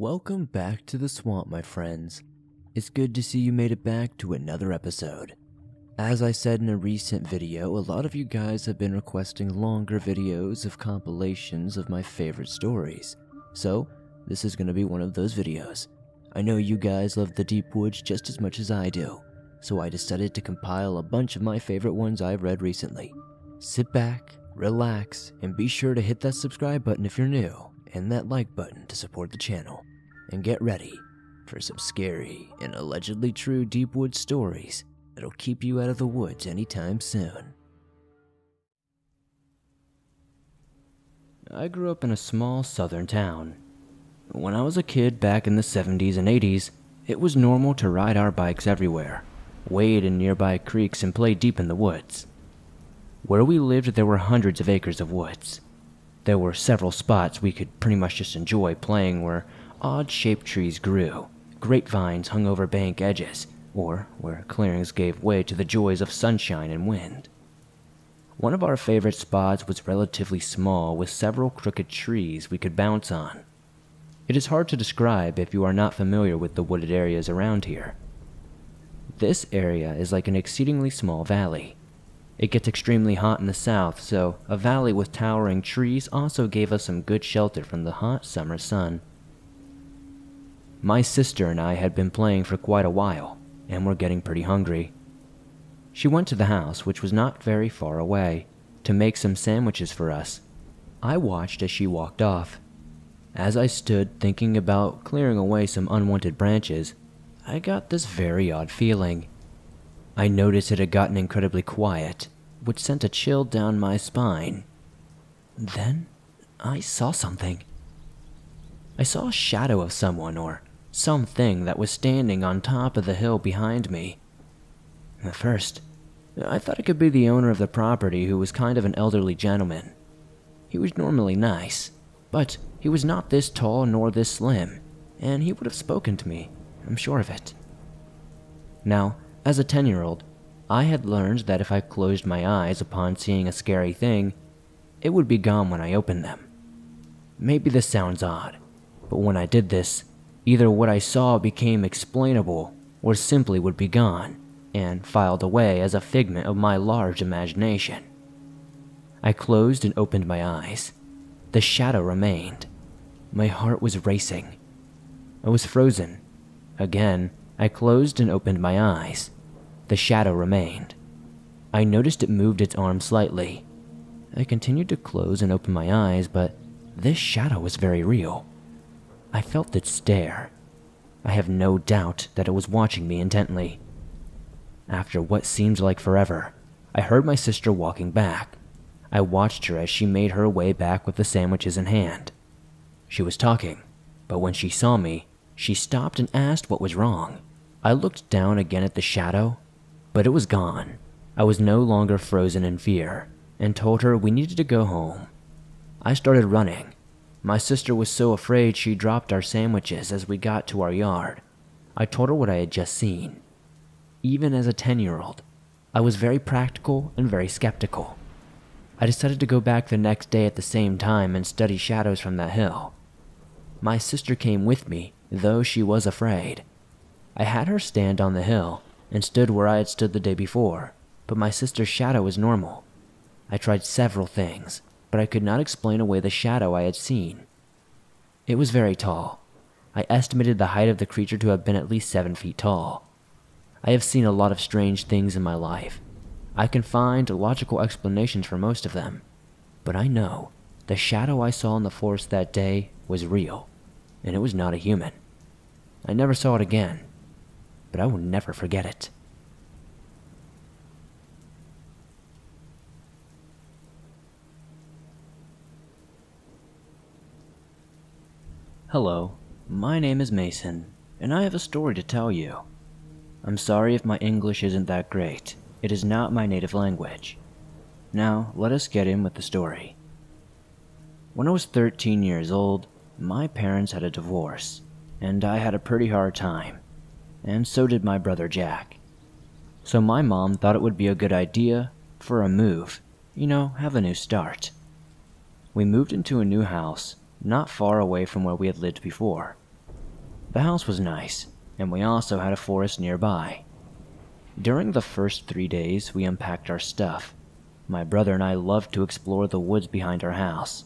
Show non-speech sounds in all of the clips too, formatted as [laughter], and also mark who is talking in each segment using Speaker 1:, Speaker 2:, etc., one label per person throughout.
Speaker 1: Welcome back to the swamp, my friends. It's good to see you made it back to another episode. As I said in a recent video, a lot of you guys have been requesting longer videos of compilations of my favorite stories. So, this is going to be one of those videos. I know you guys love the deep woods just as much as I do, so I decided to compile a bunch of my favorite ones I've read recently. Sit back, relax, and be sure to hit that subscribe button if you're new, and that like button to support the channel. And get ready for some scary and allegedly true deep woods stories that'll keep you out of the woods anytime soon. I grew up in a small southern town. When I was a kid back in the 70s and 80s, it was normal to ride our bikes everywhere, wade in nearby creeks, and play deep in the woods. Where we lived, there were hundreds of acres of woods. There were several spots we could pretty much just enjoy playing where odd shaped trees grew, grapevines hung over bank edges, or where clearings gave way to the joys of sunshine and wind. One of our favorite spots was relatively small with several crooked trees we could bounce on. It is hard to describe if you are not familiar with the wooded areas around here. This area is like an exceedingly small valley. It gets extremely hot in the south, so a valley with towering trees also gave us some good shelter from the hot summer sun. My sister and I had been playing for quite a while, and were getting pretty hungry. She went to the house, which was not very far away, to make some sandwiches for us. I watched as she walked off. As I stood thinking about clearing away some unwanted branches, I got this very odd feeling. I noticed it had gotten incredibly quiet, which sent a chill down my spine. Then I saw something. I saw a shadow of someone or something that was standing on top of the hill behind me. At first, I thought it could be the owner of the property who was kind of an elderly gentleman. He was normally nice, but he was not this tall nor this slim, and he would have spoken to me, I'm sure of it. Now, as a 10 year old, I had learned that if I closed my eyes upon seeing a scary thing, it would be gone when I opened them. Maybe this sounds odd, but when I did this, either what I saw became explainable or simply would be gone and filed away as a figment of my large imagination. I closed and opened my eyes. The shadow remained. My heart was racing. I was frozen. Again, I closed and opened my eyes. The shadow remained. I noticed it moved its arm slightly. I continued to close and open my eyes, but this shadow was very real. I felt it stare. I have no doubt that it was watching me intently. After what seemed like forever, I heard my sister walking back. I watched her as she made her way back with the sandwiches in hand. She was talking, but when she saw me, she stopped and asked what was wrong. I looked down again at the shadow, but it was gone. I was no longer frozen in fear and told her we needed to go home. I started running. My sister was so afraid she dropped our sandwiches as we got to our yard. I told her what I had just seen. Even as a 10 year old, I was very practical and very skeptical. I decided to go back the next day at the same time and study shadows from that hill. My sister came with me, though she was afraid. I had her stand on the hill and stood where I had stood the day before, but my sister's shadow was normal. I tried several things, but I could not explain away the shadow I had seen. It was very tall. I estimated the height of the creature to have been at least seven feet tall. I have seen a lot of strange things in my life. I can find logical explanations for most of them, but I know the shadow I saw in the forest that day was real, and it was not a human. I never saw it again, but I will never forget it. Hello, my name is Mason, and I have a story to tell you. I'm sorry if my English isn't that great. It is not my native language. Now, let us get in with the story. When I was 13 years old, my parents had a divorce, and I had a pretty hard time, and so did my brother Jack. So my mom thought it would be a good idea for a move, you know, have a new start. We moved into a new house not far away from where we had lived before. The house was nice, and we also had a forest nearby. During the first three days, we unpacked our stuff. My brother and I loved to explore the woods behind our house.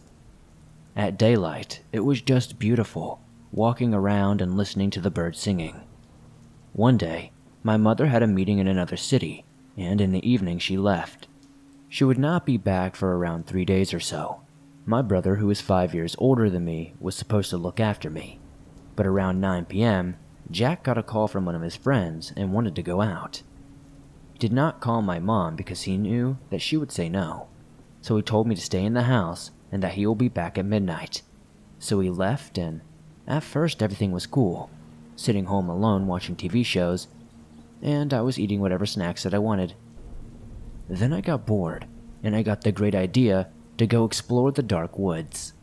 Speaker 1: At daylight, it was just beautiful, walking around and listening to the birds singing. One day, my mother had a meeting in another city, and in the evening she left. She would not be back for around three days or so. My brother, who is five years older than me, was supposed to look after me. But around 9 p.m., Jack got a call from one of his friends and wanted to go out. He did not call my mom because he knew that she would say no. So he told me to stay in the house and that he will be back at midnight. So he left, and at first everything was cool, sitting home alone watching TV shows, and I was eating whatever snacks that I wanted. Then I got bored, and I got the great idea to go explore the dark woods.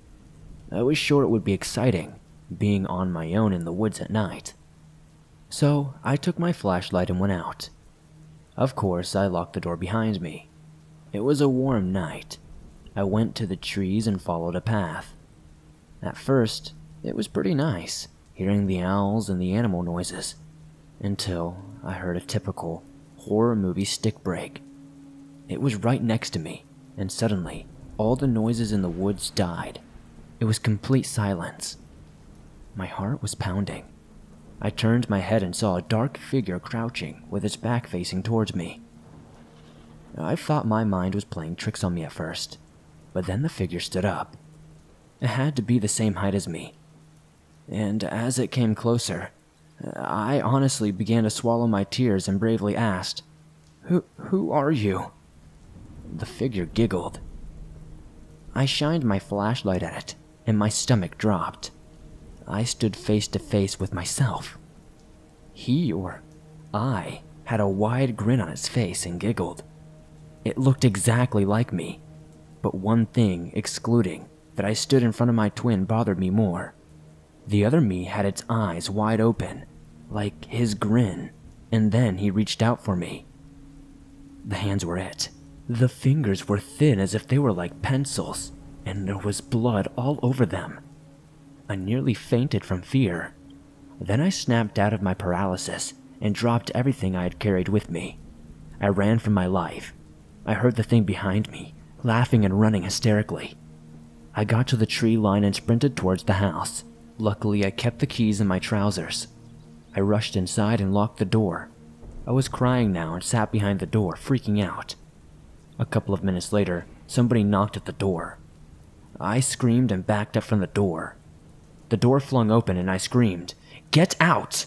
Speaker 1: I was sure it would be exciting, being on my own in the woods at night. So I took my flashlight and went out. Of course, I locked the door behind me. It was a warm night. I went to the trees and followed a path. At first, it was pretty nice, hearing the owls and the animal noises, until I heard a typical horror movie stick break. It was right next to me, and suddenly all the noises in the woods died. It was complete silence. My heart was pounding. I turned my head and saw a dark figure crouching with its back facing towards me. I thought my mind was playing tricks on me at first, but then the figure stood up. It had to be the same height as me. And as it came closer, I honestly began to swallow my tears and bravely asked, Who, who are you? The figure giggled I shined my flashlight at it, and my stomach dropped. I stood face to face with myself. He or I had a wide grin on its face and giggled. It looked exactly like me, but one thing excluding that I stood in front of my twin bothered me more. The other me had its eyes wide open, like his grin, and then he reached out for me. The hands were it. The fingers were thin as if they were like pencils, and there was blood all over them. I nearly fainted from fear. Then I snapped out of my paralysis and dropped everything I had carried with me. I ran for my life. I heard the thing behind me, laughing and running hysterically. I got to the tree line and sprinted towards the house. Luckily, I kept the keys in my trousers. I rushed inside and locked the door. I was crying now and sat behind the door, freaking out. A couple of minutes later, somebody knocked at the door. I screamed and backed up from the door. The door flung open and I screamed, Get out!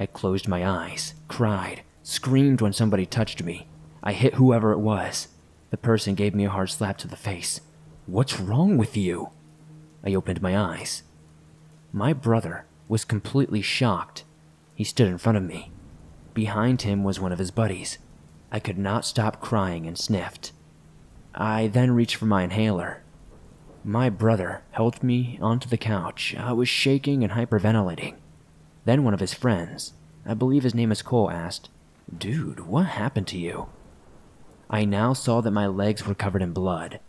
Speaker 1: I closed my eyes, cried, screamed when somebody touched me. I hit whoever it was. The person gave me a hard slap to the face. What's wrong with you? I opened my eyes. My brother was completely shocked. He stood in front of me. Behind him was one of his buddies. I could not stop crying and sniffed. I then reached for my inhaler. My brother helped me onto the couch. I was shaking and hyperventilating. Then one of his friends, I believe his name is Cole, asked, Dude, what happened to you? I now saw that my legs were covered in blood.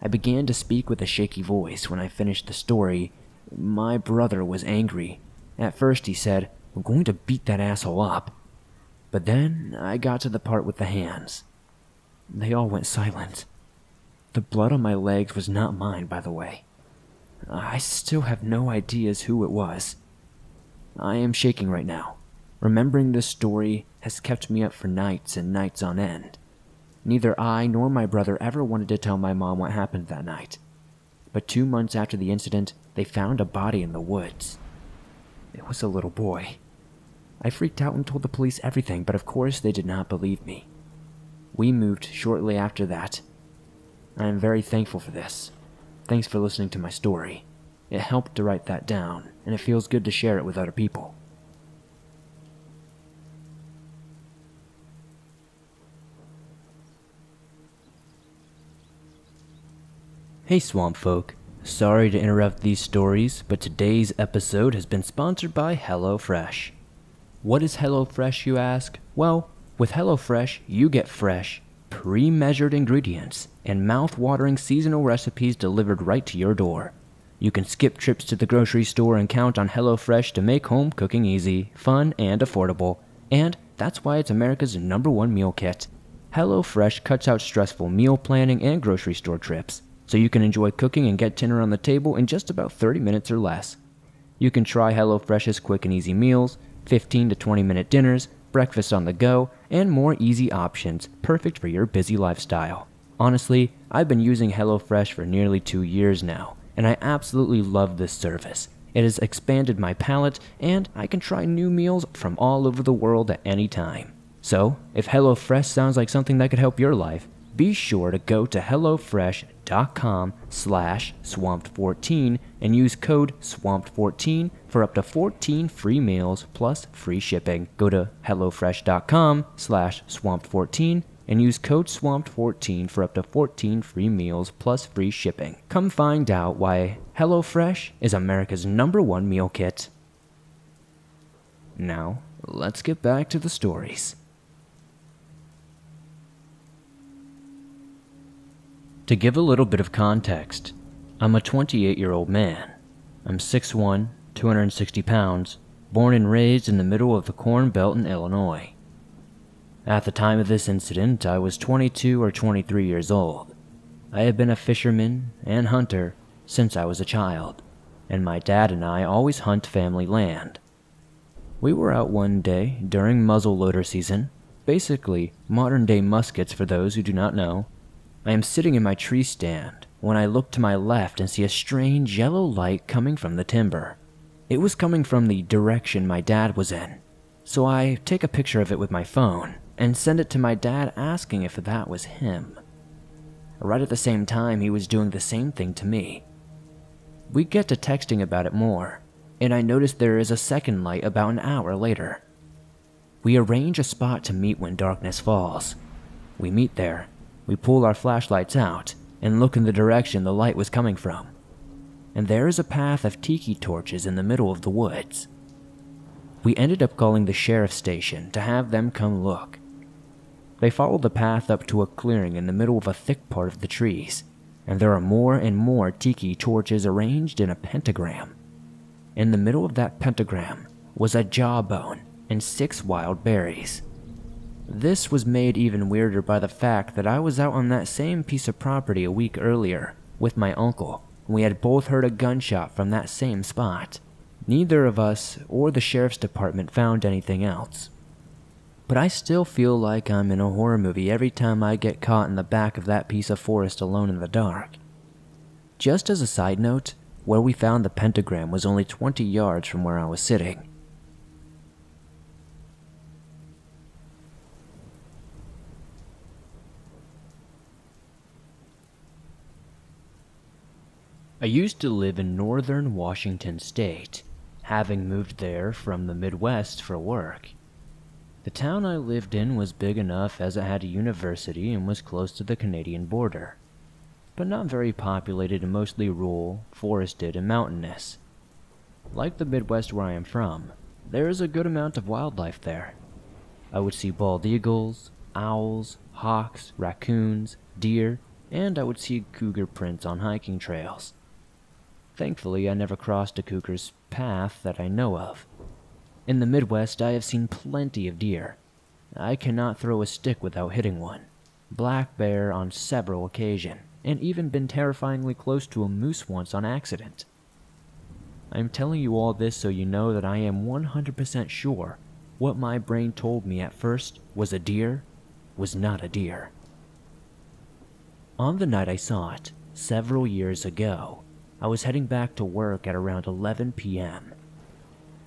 Speaker 1: I began to speak with a shaky voice when I finished the story. My brother was angry. At first, he said, I'm going to beat that asshole up. But then I got to the part with the hands. They all went silent. The blood on my legs was not mine, by the way. I still have no ideas who it was. I am shaking right now. Remembering this story has kept me up for nights and nights on end. Neither I nor my brother ever wanted to tell my mom what happened that night. But two months after the incident, they found a body in the woods. It was a little boy. I freaked out and told the police everything, but of course they did not believe me. We moved shortly after that. I am very thankful for this. Thanks for listening to my story. It helped to write that down, and it feels good to share it with other people. Hey, Swamp Folk. Sorry to interrupt these stories, but today's episode has been sponsored by HelloFresh. What is HelloFresh, you ask? Well, with HelloFresh, you get fresh, pre measured ingredients and mouth watering seasonal recipes delivered right to your door. You can skip trips to the grocery store and count on HelloFresh to make home cooking easy, fun, and affordable. And that's why it's America's number one meal kit. HelloFresh cuts out stressful meal planning and grocery store trips, so you can enjoy cooking and get dinner on the table in just about 30 minutes or less. You can try HelloFresh's quick and easy meals, 15 to 20 minute dinners, breakfast on the go, and more easy options perfect for your busy lifestyle. Honestly, I've been using HelloFresh for nearly two years now, and I absolutely love this service. It has expanded my palate, and I can try new meals from all over the world at any time. So, if HelloFresh sounds like something that could help your life, be sure to go to HelloFresh.com slash swamped14 and use code swamped14 for up to 14 free meals plus free shipping. Go to HelloFresh.com slash swamped14 and use code SWAMPED14 for up to 14 free meals plus free shipping. Come find out why HelloFresh is America's number one meal kit. Now, let's get back to the stories. To give a little bit of context, I'm a 28 year old man. I'm 6'1, 260 pounds, born and raised in the middle of the Corn Belt in Illinois. At the time of this incident, I was 22 or 23 years old. I had been a fisherman and hunter since I was a child, and my dad and I always hunt family land. We were out one day during muzzleloader season, basically modern day muskets for those who do not know. I am sitting in my tree stand when I look to my left and see a strange yellow light coming from the timber. It was coming from the direction my dad was in, so I take a picture of it with my phone and send it to my dad asking if that was him. Right at the same time, he was doing the same thing to me. We get to texting about it more, and I notice there is a second light about an hour later. We arrange a spot to meet when darkness falls. We meet there, we pull our flashlights out, and look in the direction the light was coming from. And there is a path of tiki torches in the middle of the woods. We ended up calling the sheriff's station to have them come look. They follow the path up to a clearing in the middle of a thick part of the trees, and there are more and more tiki torches arranged in a pentagram. In the middle of that pentagram was a jawbone and six wild berries. This was made even weirder by the fact that I was out on that same piece of property a week earlier with my uncle, and we had both heard a gunshot from that same spot. Neither of us or the sheriff's department found anything else but I still feel like I'm in a horror movie every time I get caught in the back of that piece of forest alone in the dark. Just as a side note, where we found the pentagram was only 20 yards from where I was sitting. I used to live in northern Washington state, having moved there from the Midwest for work. The town I lived in was big enough as it had a university and was close to the Canadian border, but not very populated and mostly rural, forested, and mountainous. Like the Midwest where I am from, there is a good amount of wildlife there. I would see bald eagles, owls, hawks, raccoons, deer, and I would see cougar prints on hiking trails. Thankfully, I never crossed a cougar's path that I know of. In the Midwest, I have seen plenty of deer. I cannot throw a stick without hitting one. Black bear on several occasions, and even been terrifyingly close to a moose once on accident. I am telling you all this so you know that I am 100% sure what my brain told me at first was a deer was not a deer. On the night I saw it, several years ago, I was heading back to work at around 11 p.m.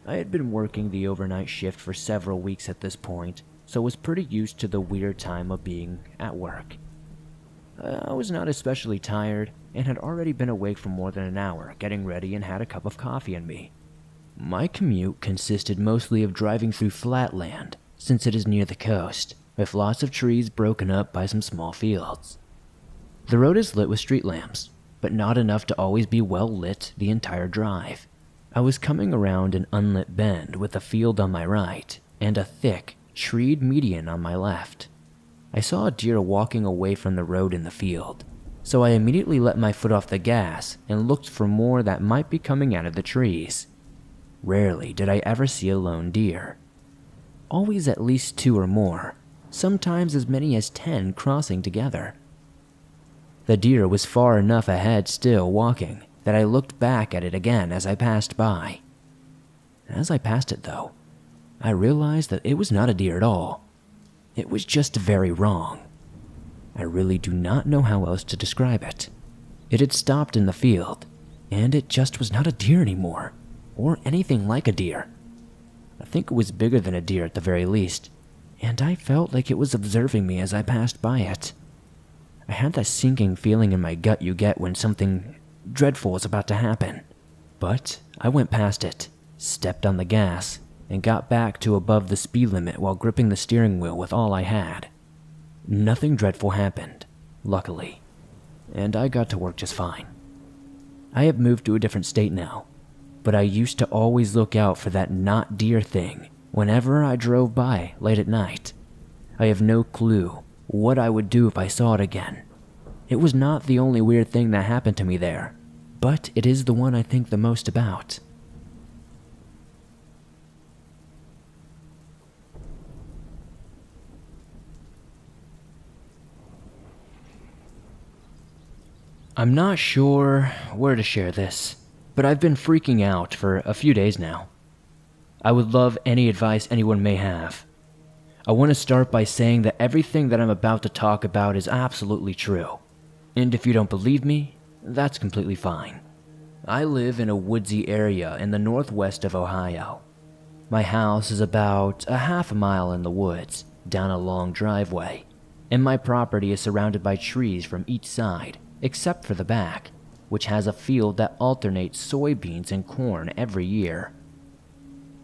Speaker 1: I had been working the overnight shift for several weeks at this point, so was pretty used to the weird time of being at work. Uh, I was not especially tired and had already been awake for more than an hour, getting ready and had a cup of coffee in me. My commute consisted mostly of driving through flat land, since it is near the coast, with lots of trees broken up by some small fields. The road is lit with street lamps, but not enough to always be well lit the entire drive. I was coming around an unlit bend with a field on my right and a thick, treed median on my left. I saw a deer walking away from the road in the field. so I immediately let my foot off the gas and looked for more that might be coming out of the trees. Rarely did I ever see a lone deer. Always at least two or more, sometimes as many as ten crossing together. The deer was far enough ahead still walking that I looked back at it again as I passed by. As I passed it, though, I realized that it was not a deer at all. It was just very wrong. I really do not know how else to describe it. It had stopped in the field, and it just was not a deer anymore, or anything like a deer. I think it was bigger than a deer at the very least, and I felt like it was observing me as I passed by it. I had that sinking feeling in my gut you get when something dreadful is about to happen. But I went past it, stepped on the gas, and got back to above the speed limit while gripping the steering wheel with all I had. Nothing dreadful happened, luckily, and I got to work just fine. I have moved to a different state now, but I used to always look out for that not deer thing whenever I drove by late at night. I have no clue what I would do if I saw it again. It was not the only weird thing that happened to me there, but it is the one I think the most about. I'm not sure where to share this, but I've been freaking out for a few days now. I would love any advice anyone may have. I want to start by saying that everything that I'm about to talk about is absolutely true. And if you don't believe me, that's completely fine. I live in a woodsy area in the northwest of Ohio. My house is about a half a mile in the woods, down a long driveway, and my property is surrounded by trees from each side except for the back, which has a field that alternates soybeans and corn every year.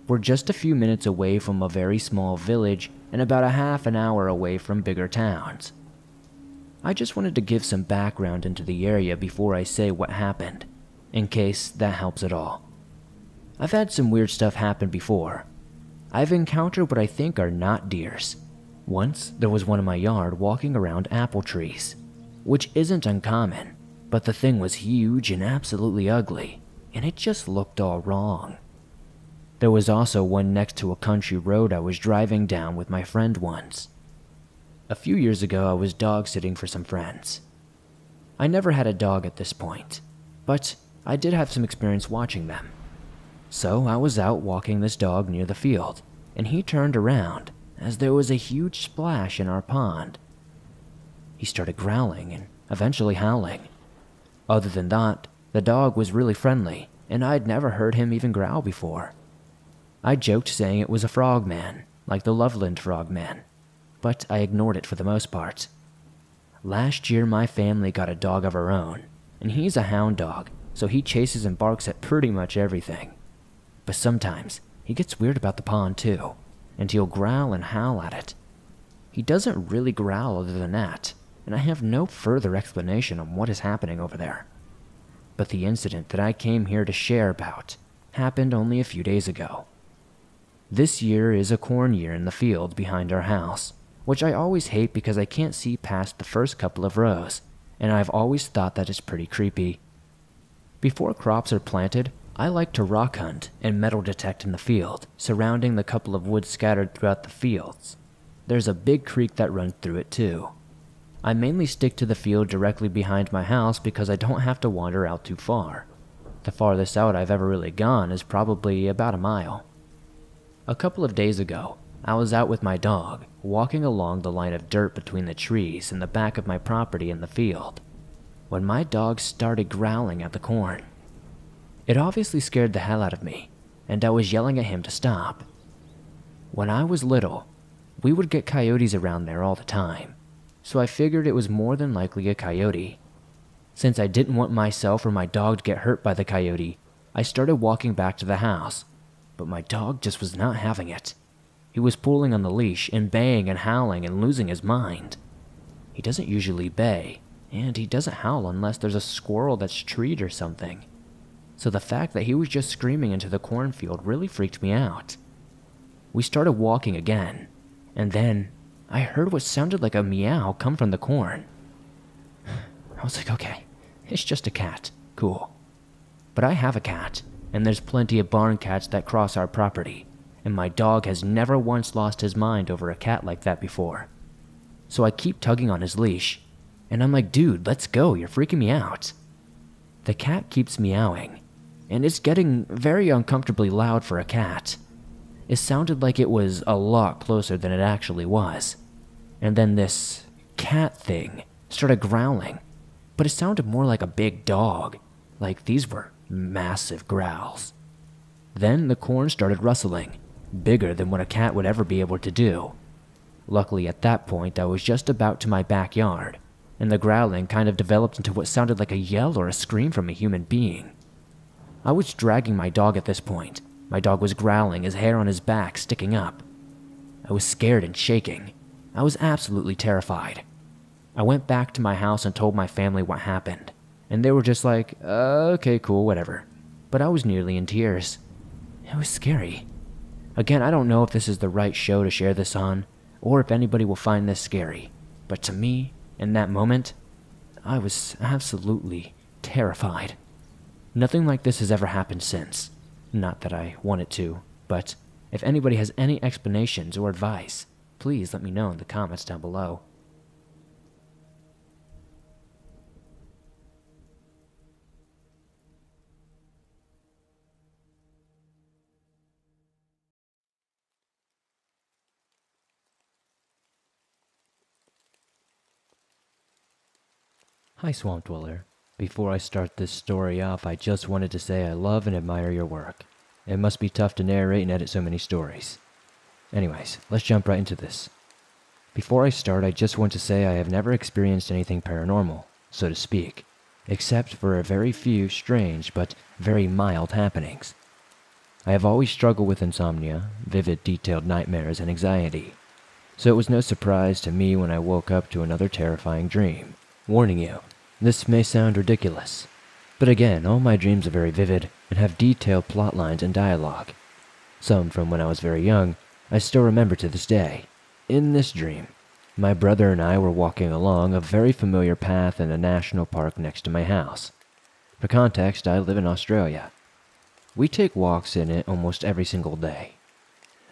Speaker 1: We're just a few minutes away from a very small village and about a half an hour away from bigger towns. I just wanted to give some background into the area before I say what happened, in case that helps at all. I've had some weird stuff happen before. I've encountered what I think are not deers. Once, there was one in my yard walking around apple trees which isn't uncommon, but the thing was huge and absolutely ugly, and it just looked all wrong. There was also one next to a country road I was driving down with my friend once. A few years ago, I was dog sitting for some friends. I never had a dog at this point, but I did have some experience watching them. So I was out walking this dog near the field, and he turned around as there was a huge splash in our pond he started growling and eventually howling. Other than that, the dog was really friendly, and I'd never heard him even growl before. I joked saying it was a frogman, like the Loveland frogman, but I ignored it for the most part. Last year, my family got a dog of our own, and he's a hound dog, so he chases and barks at pretty much everything. But sometimes, he gets weird about the pond too, and he'll growl and howl at it. He doesn't really growl other than that, and I have no further explanation on what is happening over there. But the incident that I came here to share about happened only a few days ago. This year is a corn year in the field behind our house, which I always hate because I can't see past the first couple of rows, and I've always thought that is pretty creepy. Before crops are planted, I like to rock hunt and metal detect in the field, surrounding the couple of woods scattered throughout the fields. There's a big creek that runs through it too, I mainly stick to the field directly behind my house because I don't have to wander out too far. The farthest out I've ever really gone is probably about a mile. A couple of days ago, I was out with my dog, walking along the line of dirt between the trees in the back of my property in the field, when my dog started growling at the corn. It obviously scared the hell out of me, and I was yelling at him to stop. When I was little, we would get coyotes around there all the time, so I figured it was more than likely a coyote. Since I didn't want myself or my dog to get hurt by the coyote, I started walking back to the house, but my dog just was not having it. He was pulling on the leash and baying and howling and losing his mind. He doesn't usually bay, and he doesn't howl unless there's a squirrel that's treed or something. So the fact that he was just screaming into the cornfield really freaked me out. We started walking again, and then I heard what sounded like a meow come from the corn. [sighs] I was like, okay, it's just a cat. Cool. But I have a cat, and there's plenty of barn cats that cross our property, and my dog has never once lost his mind over a cat like that before. So I keep tugging on his leash, and I'm like, dude, let's go, you're freaking me out. The cat keeps meowing, and it's getting very uncomfortably loud for a cat. It sounded like it was a lot closer than it actually was. And then this cat thing started growling, but it sounded more like a big dog, like these were massive growls. Then the corn started rustling, bigger than what a cat would ever be able to do. Luckily, at that point, I was just about to my backyard, and the growling kind of developed into what sounded like a yell or a scream from a human being. I was dragging my dog at this point. My dog was growling, his hair on his back sticking up. I was scared and shaking. I was absolutely terrified. I went back to my house and told my family what happened, and they were just like, uh, okay, cool, whatever. But I was nearly in tears. It was scary. Again, I don't know if this is the right show to share this on, or if anybody will find this scary, but to me, in that moment, I was absolutely terrified. Nothing like this has ever happened since. Not that I want it to, but if anybody has any explanations or advice, please let me know in the comments down below. Hi, Swamp Dweller. Before I start this story off, I just wanted to say I love and admire your work. It must be tough to narrate and edit so many stories. Anyways, let's jump right into this. Before I start, I just want to say I have never experienced anything paranormal, so to speak, except for a very few strange but very mild happenings. I have always struggled with insomnia, vivid, detailed nightmares, and anxiety, so it was no surprise to me when I woke up to another terrifying dream. Warning you, this may sound ridiculous, but again, all my dreams are very vivid and have detailed plot lines and dialogue. Some from when I was very young, I still remember to this day. In this dream, my brother and I were walking along a very familiar path in a national park next to my house. For context, I live in Australia. We take walks in it almost every single day.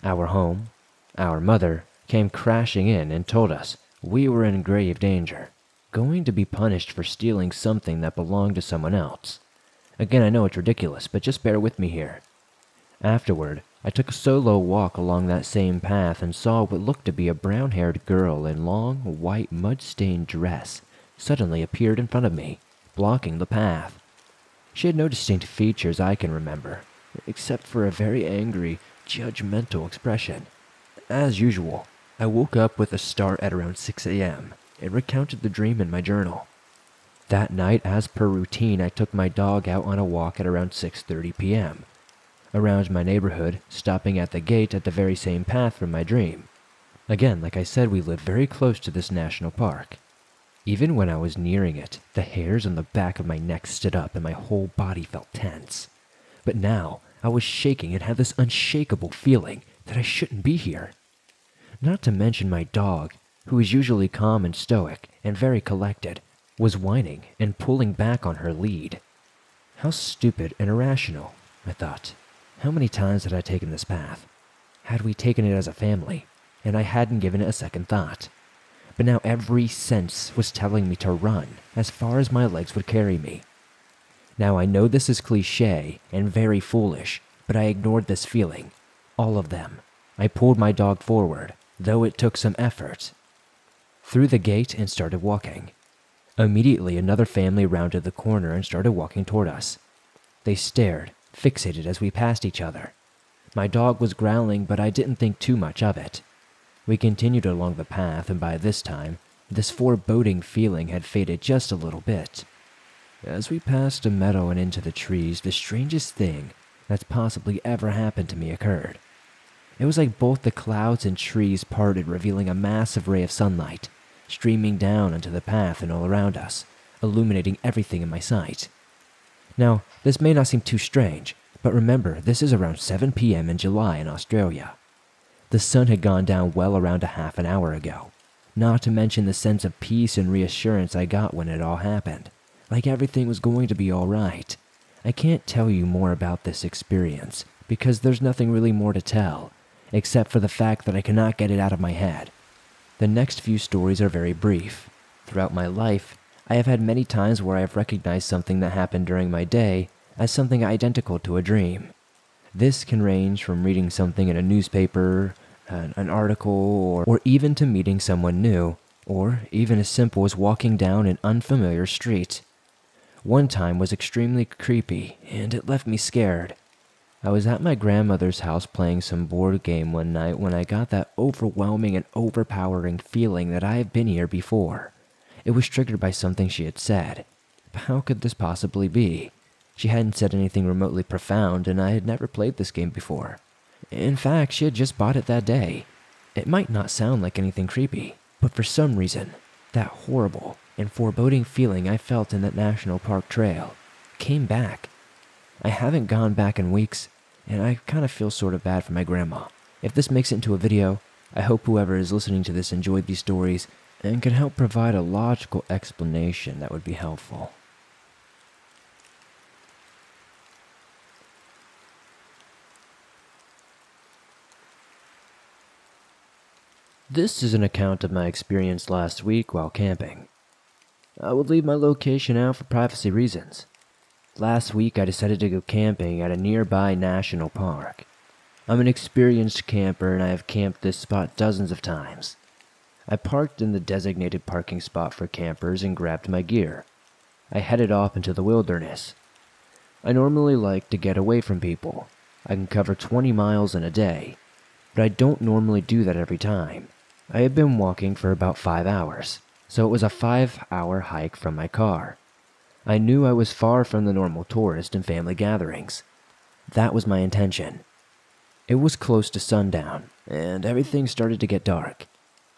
Speaker 1: Our home, our mother, came crashing in and told us we were in grave danger going to be punished for stealing something that belonged to someone else. Again, I know it's ridiculous, but just bear with me here. Afterward, I took a solo walk along that same path and saw what looked to be a brown haired girl in long, white, mud stained dress suddenly appeared in front of me, blocking the path. She had no distinct features I can remember, except for a very angry, judgmental expression. As usual, I woke up with a start at around 6 a.m and recounted the dream in my journal. That night, as per routine, I took my dog out on a walk at around 6:30 p.m. around my neighborhood, stopping at the gate at the very same path from my dream. Again, like I said, we live very close to this national park. Even when I was nearing it, the hairs on the back of my neck stood up and my whole body felt tense. But now, I was shaking and had this unshakable feeling that I shouldn't be here. Not to mention my dog, who is usually calm and stoic and very collected, was whining and pulling back on her lead. How stupid and irrational, I thought. How many times had I taken this path? Had we taken it as a family, and I hadn't given it a second thought? But now every sense was telling me to run as far as my legs would carry me. Now I know this is cliche and very foolish, but I ignored this feeling. All of them. I pulled my dog forward, though it took some effort through the gate and started walking. Immediately, another family rounded the corner and started walking toward us. They stared, fixated as we passed each other. My dog was growling, but I didn't think too much of it. We continued along the path, and by this time, this foreboding feeling had faded just a little bit. As we passed a meadow and into the trees, the strangest thing that's possibly ever happened to me occurred. It was like both the clouds and trees parted, revealing a massive ray of sunlight streaming down onto the path and all around us, illuminating everything in my sight. Now, this may not seem too strange, but remember, this is around 7 p.m. in July in Australia. The sun had gone down well around a half an hour ago, Not to mention the sense of peace and reassurance I got when it all happened. Like everything was going to be alright. I can't tell you more about this experience because there's nothing really more to tell, except for the fact that I cannot get it out of my head. The next few stories are very brief. Throughout my life, I have had many times where I have recognized something that happened during my day as something identical to a dream. This can range from reading something in a newspaper, an, an article, or, or even to meeting someone new, or even as simple as walking down an unfamiliar street. One time was extremely creepy, and it left me scared. I was at my grandmother's house playing some board game one night when I got that overwhelming and overpowering feeling that I have been here before. It was triggered by something she had said. How could this possibly be? She hadn't said anything remotely profound, and I had never played this game before. In fact, she had just bought it that day. It might not sound like anything creepy, but for some reason, that horrible and foreboding feeling I felt in that national park trail came back. I haven't gone back in weeks, and I kind of feel sort of bad for my grandma. If this makes it into a video, I hope whoever is listening to this enjoyed these stories and can help provide a logical explanation that would be helpful. This is an account of my experience last week while camping. I would leave my location out for privacy reasons. Last week I decided to go camping at a nearby national park. I'm an experienced camper and I have camped this spot dozens of times. I parked in the designated parking spot for campers and grabbed my gear. I headed off into the wilderness. I normally like to get away from people. I can cover 20 miles in a day, but I don't normally do that every time. I had been walking for about five hours, so it was a five hour hike from my car. I knew I was far from the normal tourist and family gatherings. That was my intention. It was close to sundown, and everything started to get dark.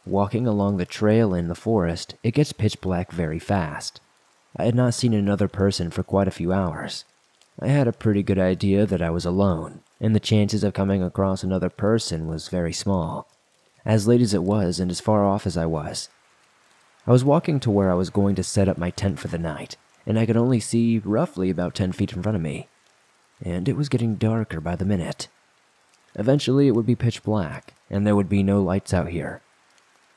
Speaker 1: Walking along the trail in the forest, it gets pitch black very fast. I had not seen another person for quite a few hours. I had a pretty good idea that I was alone, and the chances of coming across another person was very small as late as it was and as far off as I was. I was walking to where I was going to set up my tent for the night, and I could only see roughly about 10 feet in front of me. And it was getting darker by the minute. Eventually, it would be pitch black, and there would be no lights out here.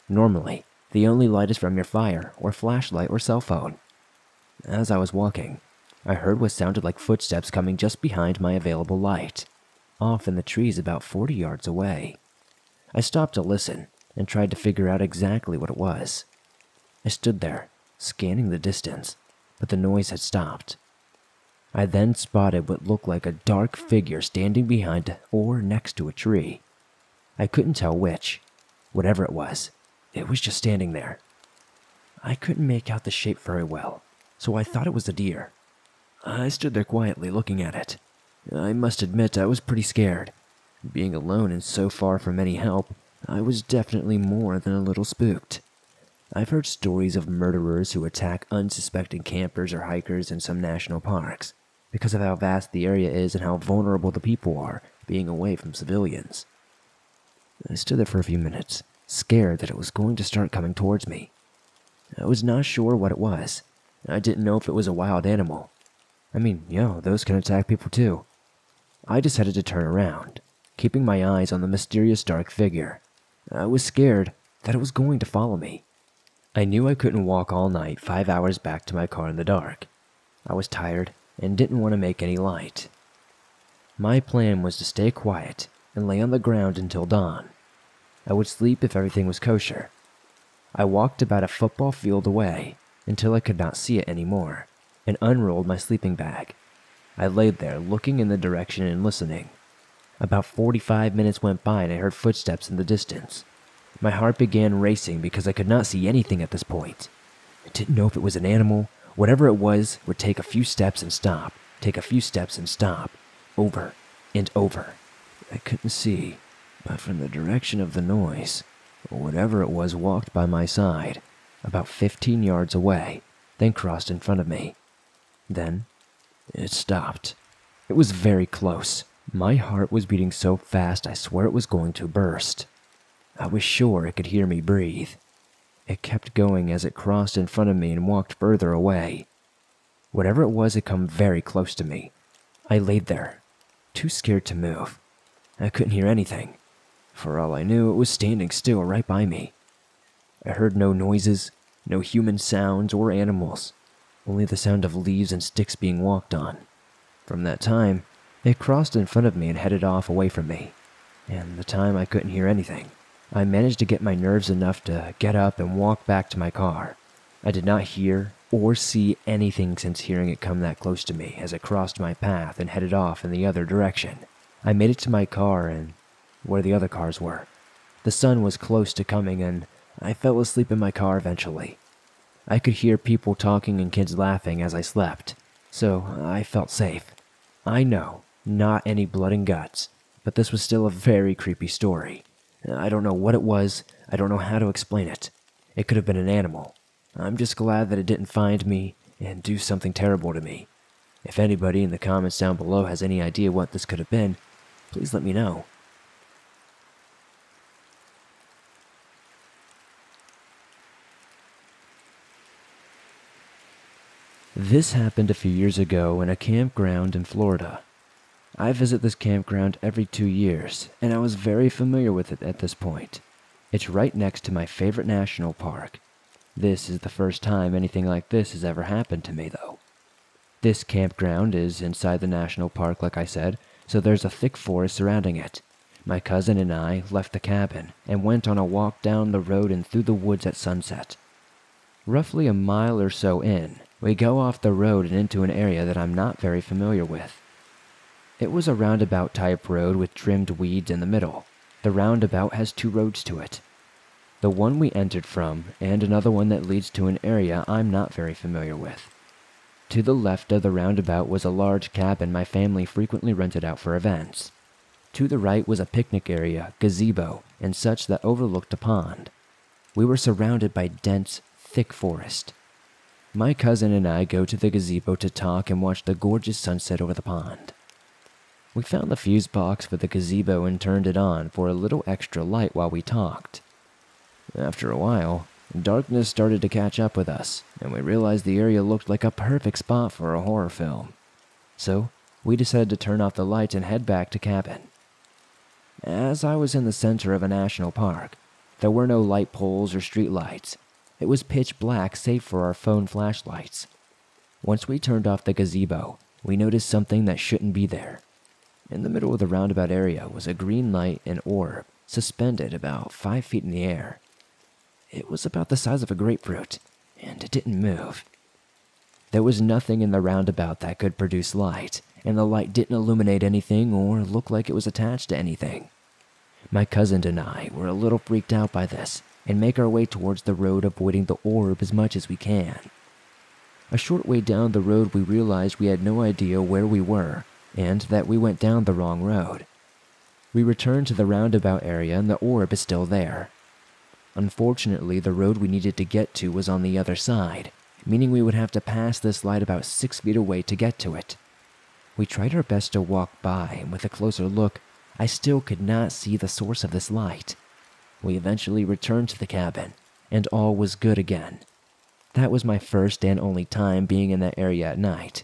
Speaker 1: Normally, the only light is from your fire, or flashlight, or cell phone. As I was walking, I heard what sounded like footsteps coming just behind my available light, off in the trees about 40 yards away. I stopped to listen and tried to figure out exactly what it was. I stood there, scanning the distance, but the noise had stopped. I then spotted what looked like a dark figure standing behind or next to a tree. I couldn't tell which. Whatever it was, it was just standing there. I couldn't make out the shape very well, so I thought it was a deer. I stood there quietly looking at it. I must admit I was pretty scared. Being alone and so far from any help, I was definitely more than a little spooked. I've heard stories of murderers who attack unsuspecting campers or hikers in some national parks because of how vast the area is and how vulnerable the people are being away from civilians. I stood there for a few minutes, scared that it was going to start coming towards me. I was not sure what it was. I didn't know if it was a wild animal. I mean, yo, those can attack people too. I decided to turn around keeping my eyes on the mysterious dark figure. I was scared that it was going to follow me. I knew I couldn't walk all night five hours back to my car in the dark. I was tired and didn't want to make any light. My plan was to stay quiet and lay on the ground until dawn. I would sleep if everything was kosher. I walked about a football field away until I could not see it anymore and unrolled my sleeping bag. I laid there looking in the direction and listening. About 45 minutes went by and I heard footsteps in the distance. My heart began racing because I could not see anything at this point. I didn't know if it was an animal. Whatever it was would take a few steps and stop, take a few steps and stop, over and over. I couldn't see, but from the direction of the noise, whatever it was walked by my side, about 15 yards away, then crossed in front of me. Then it stopped. It was very close. My heart was beating so fast I swear it was going to burst. I was sure it could hear me breathe. It kept going as it crossed in front of me and walked further away. Whatever it was, it come very close to me. I laid there, too scared to move. I couldn't hear anything. For all I knew, it was standing still right by me. I heard no noises, no human sounds or animals, only the sound of leaves and sticks being walked on. From that time, it crossed in front of me and headed off away from me. And the time I couldn't hear anything. I managed to get my nerves enough to get up and walk back to my car. I did not hear or see anything since hearing it come that close to me as it crossed my path and headed off in the other direction. I made it to my car and where the other cars were. The sun was close to coming and I fell asleep in my car eventually. I could hear people talking and kids laughing as I slept, so I felt safe. I know, not any blood and guts, but this was still a very creepy story. I don't know what it was, I don't know how to explain it. It could have been an animal. I'm just glad that it didn't find me and do something terrible to me. If anybody in the comments down below has any idea what this could have been, please let me know. This happened a few years ago in a campground in Florida. I visit this campground every two years, and I was very familiar with it at this point. It's right next to my favorite national park. This is the first time anything like this has ever happened to me, though. This campground is inside the national park, like I said, so there's a thick forest surrounding it. My cousin and I left the cabin and went on a walk down the road and through the woods at sunset. Roughly a mile or so in, we go off the road and into an area that I'm not very familiar with. It was a roundabout type road with trimmed weeds in the middle. The roundabout has two roads to it. The one we entered from, and another one that leads to an area I'm not very familiar with. To the left of the roundabout was a large cabin my family frequently rented out for events. To the right was a picnic area, gazebo, and such that overlooked a pond. We were surrounded by dense, thick forest. My cousin and I go to the gazebo to talk and watch the gorgeous sunset over the pond. We found the fuse box for the gazebo and turned it on for a little extra light while we talked. After a while, darkness started to catch up with us, and we realized the area looked like a perfect spot for a horror film. So, we decided to turn off the lights and head back to cabin. As I was in the center of a national park, there were no light poles or street lights. It was pitch black save for our phone flashlights. Once we turned off the gazebo, we noticed something that shouldn't be there. In the middle of the roundabout area was a green light and orb suspended about five feet in the air. It was about the size of a grapefruit, and it didn't move. There was nothing in the roundabout that could produce light, and the light didn't illuminate anything or look like it was attached to anything. My cousin and I were a little freaked out by this and make our way towards the road, avoiding the orb as much as we can. A short way down the road, we realized we had no idea where we were and that we went down the wrong road. We returned to the roundabout area and the orb is still there. Unfortunately, the road we needed to get to was on the other side, meaning we would have to pass this light about six feet away to get to it. We tried our best to walk by, and with a closer look, I still could not see the source of this light. We eventually returned to the cabin, and all was good again. That was my first and only time being in that area at night.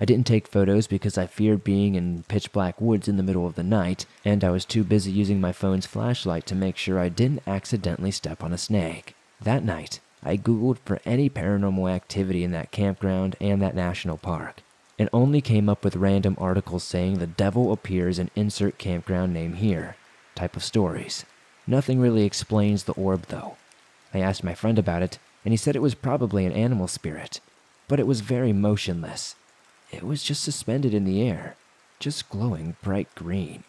Speaker 1: I didn't take photos because I feared being in pitch black woods in the middle of the night, and I was too busy using my phone's flashlight to make sure I didn't accidentally step on a snake. That night, I googled for any paranormal activity in that campground and that national park, and only came up with random articles saying the devil appears in insert campground name here type of stories. Nothing really explains the orb though. I asked my friend about it, and he said it was probably an animal spirit, but it was very motionless it was just suspended in the air, just glowing bright green.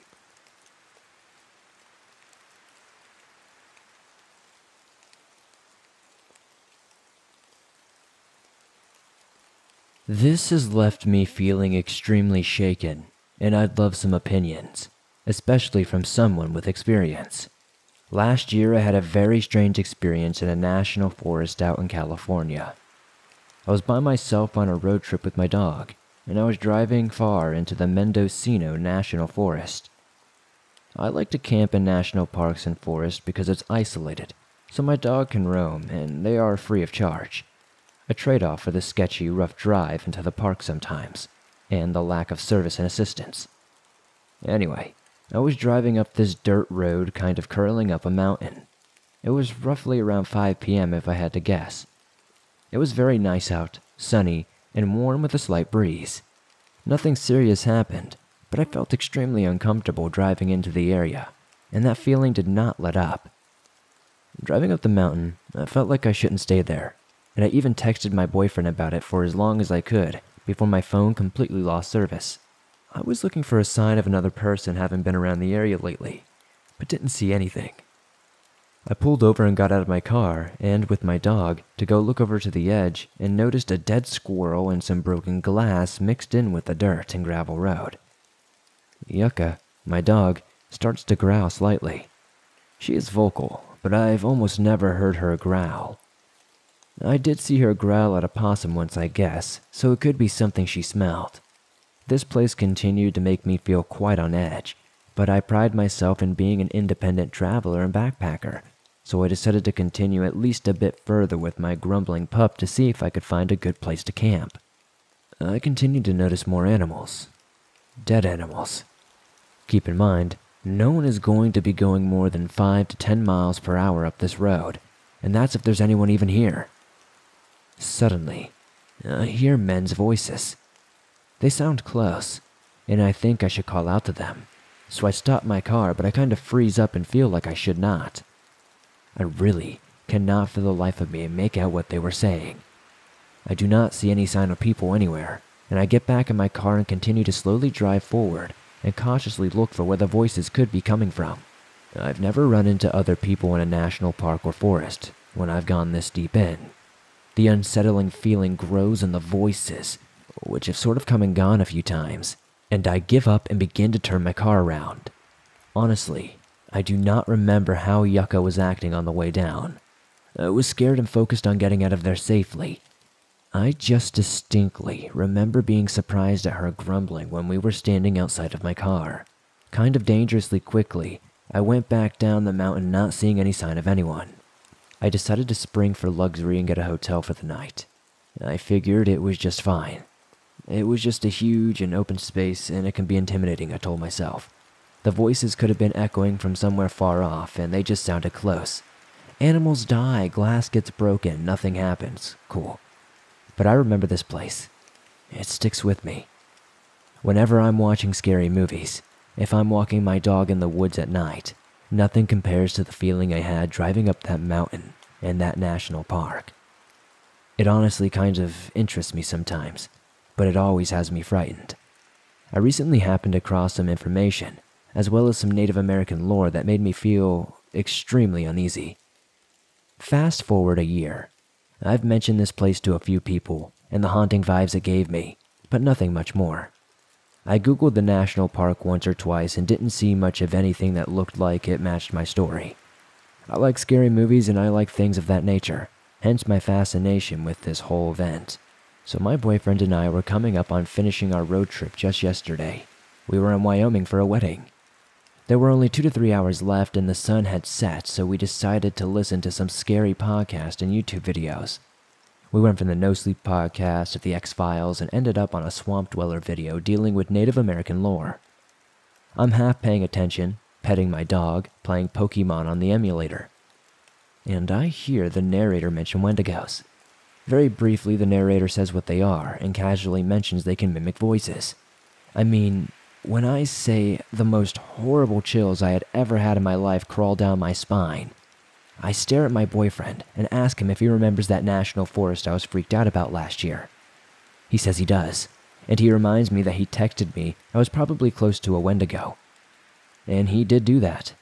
Speaker 1: This has left me feeling extremely shaken, and I'd love some opinions, especially from someone with experience. Last year, I had a very strange experience in a national forest out in California. I was by myself on a road trip with my dog, and I was driving far into the Mendocino National Forest. I like to camp in national parks and forests because it's isolated, so my dog can roam and they are free of charge. A trade off for the sketchy, rough drive into the park sometimes, and the lack of service and assistance. Anyway, I was driving up this dirt road kind of curling up a mountain. It was roughly around 5 p.m. if I had to guess. It was very nice out, sunny, and warm with a slight breeze. Nothing serious happened, but I felt extremely uncomfortable driving into the area, and that feeling did not let up. Driving up the mountain, I felt like I shouldn't stay there, and I even texted my boyfriend about it for as long as I could before my phone completely lost service. I was looking for a sign of another person having been around the area lately, but didn't see anything. I pulled over and got out of my car, and with my dog, to go look over to the edge and noticed a dead squirrel and some broken glass mixed in with the dirt and gravel road. Yucca, my dog, starts to growl slightly. She is vocal, but I've almost never heard her growl. I did see her growl at a possum once, I guess, so it could be something she smelled. This place continued to make me feel quite on edge, but I pride myself in being an independent traveler and backpacker, so I decided to continue at least a bit further with my grumbling pup to see if I could find a good place to camp. I continued to notice more animals. Dead animals. Keep in mind, no one is going to be going more than 5 to 10 miles per hour up this road, and that's if there's anyone even here. Suddenly, I hear men's voices. They sound close, and I think I should call out to them. So I stop my car, but I kind of freeze up and feel like I should not. I really cannot for the life of me make out what they were saying. I do not see any sign of people anywhere, and I get back in my car and continue to slowly drive forward and cautiously look for where the voices could be coming from. I've never run into other people in a national park or forest when I've gone this deep in. The unsettling feeling grows in the voices which have sort of come and gone a few times, and I give up and begin to turn my car around. Honestly, I do not remember how Yucca was acting on the way down. I was scared and focused on getting out of there safely. I just distinctly remember being surprised at her grumbling when we were standing outside of my car. Kind of dangerously quickly, I went back down the mountain not seeing any sign of anyone. I decided to spring for luxury and get a hotel for the night. I figured it was just fine. It was just a huge and open space, and it can be intimidating, I told myself. The voices could have been echoing from somewhere far off, and they just sounded close. Animals die, glass gets broken, nothing happens. Cool. But I remember this place. It sticks with me. Whenever I'm watching scary movies, if I'm walking my dog in the woods at night, nothing compares to the feeling I had driving up that mountain in that national park. It honestly kind of interests me sometimes but it always has me frightened. I recently happened across some information, as well as some Native American lore that made me feel extremely uneasy. Fast forward a year. I've mentioned this place to a few people and the haunting vibes it gave me, but nothing much more. I googled the national park once or twice and didn't see much of anything that looked like it matched my story. I like scary movies and I like things of that nature, hence my fascination with this whole event. So my boyfriend and I were coming up on finishing our road trip just yesterday. We were in Wyoming for a wedding. There were only two to three hours left and the sun had set, so we decided to listen to some scary podcast and YouTube videos. We went from the No Sleep podcast to the X Files and ended up on a swamp dweller video dealing with Native American lore. I'm half paying attention, petting my dog, playing Pokemon on the emulator. And I hear the narrator mention Wendigos. Very briefly, the narrator says what they are and casually mentions they can mimic voices. I mean, when I say the most horrible chills I had ever had in my life crawl down my spine, I stare at my boyfriend and ask him if he remembers that national forest I was freaked out about last year. He says he does, and he reminds me that he texted me I was probably close to a Wendigo. And he did do that.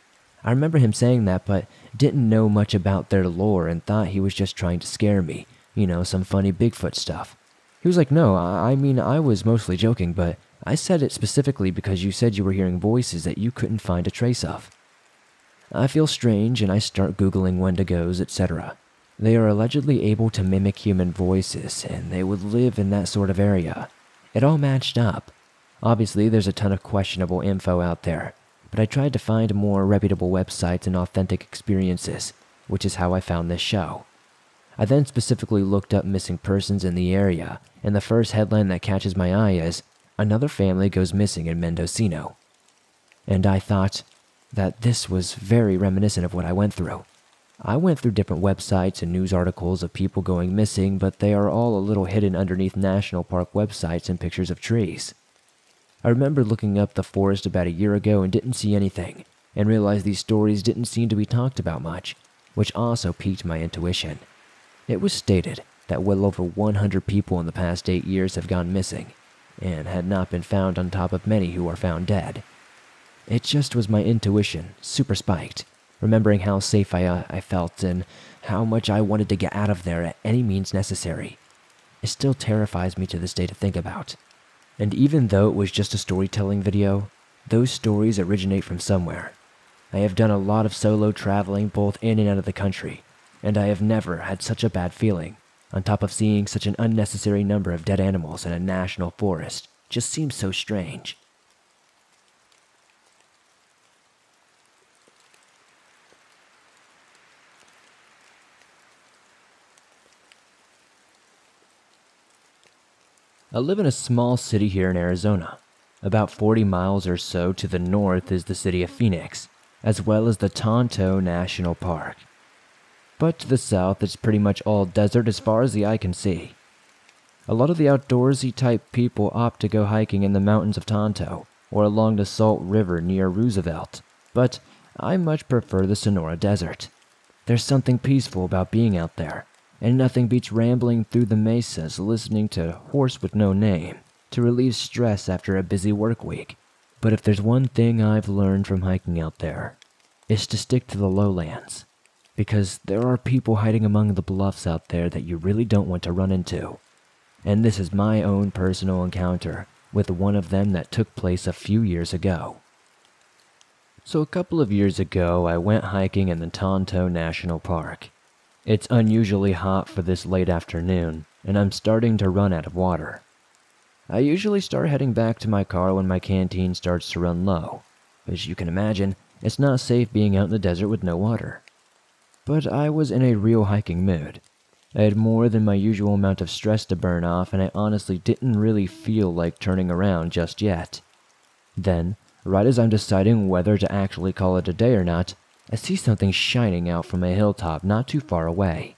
Speaker 1: I remember him saying that, but didn't know much about their lore and thought he was just trying to scare me you know, some funny Bigfoot stuff. He was like, No, I mean, I was mostly joking, but I said it specifically because you said you were hearing voices that you couldn't find a trace of. I feel strange and I start Googling Wendigos, etc. They are allegedly able to mimic human voices and they would live in that sort of area. It all matched up. Obviously, there's a ton of questionable info out there, but I tried to find more reputable websites and authentic experiences, which is how I found this show. I then specifically looked up missing persons in the area, and the first headline that catches my eye is Another family goes missing in Mendocino. And I thought that this was very reminiscent of what I went through. I went through different websites and news articles of people going missing, but they are all a little hidden underneath national park websites and pictures of trees. I remember looking up the forest about a year ago and didn't see anything, and realized these stories didn't seem to be talked about much, which also piqued my intuition. It was stated that well over 100 people in the past eight years have gone missing, and had not been found on top of many who are found dead. It just was my intuition, super spiked, remembering how safe I, uh, I felt and how much I wanted to get out of there at any means necessary. It still terrifies me to this day to think about. And even though it was just a storytelling video, those stories originate from somewhere. I have done a lot of solo traveling both in and out of the country, and I have never had such a bad feeling. On top of seeing such an unnecessary number of dead animals in a national forest, just seems so strange. I live in a small city here in Arizona. About 40 miles or so to the north is the city of Phoenix, as well as the Tonto National Park. But to the south, it's pretty much all desert as far as the eye can see. A lot of the outdoorsy type people opt to go hiking in the mountains of Tonto or along the Salt River near Roosevelt, but I much prefer the Sonora Desert. There's something peaceful about being out there, and nothing beats rambling through the mesas listening to Horse with No Name to relieve stress after a busy work week. But if there's one thing I've learned from hiking out there, it's to stick to the lowlands. Because there are people hiding among the bluffs out there that you really don't want to run into. And this is my own personal encounter with one of them that took place a few years ago. So, a couple of years ago, I went hiking in the Tonto National Park. It's unusually hot for this late afternoon, and I'm starting to run out of water. I usually start heading back to my car when my canteen starts to run low. As you can imagine, it's not safe being out in the desert with no water. But I was in a real hiking mood. I had more than my usual amount of stress to burn off, and I honestly didn't really feel like turning around just yet. Then, right as I'm deciding whether to actually call it a day or not, I see something shining out from a hilltop not too far away.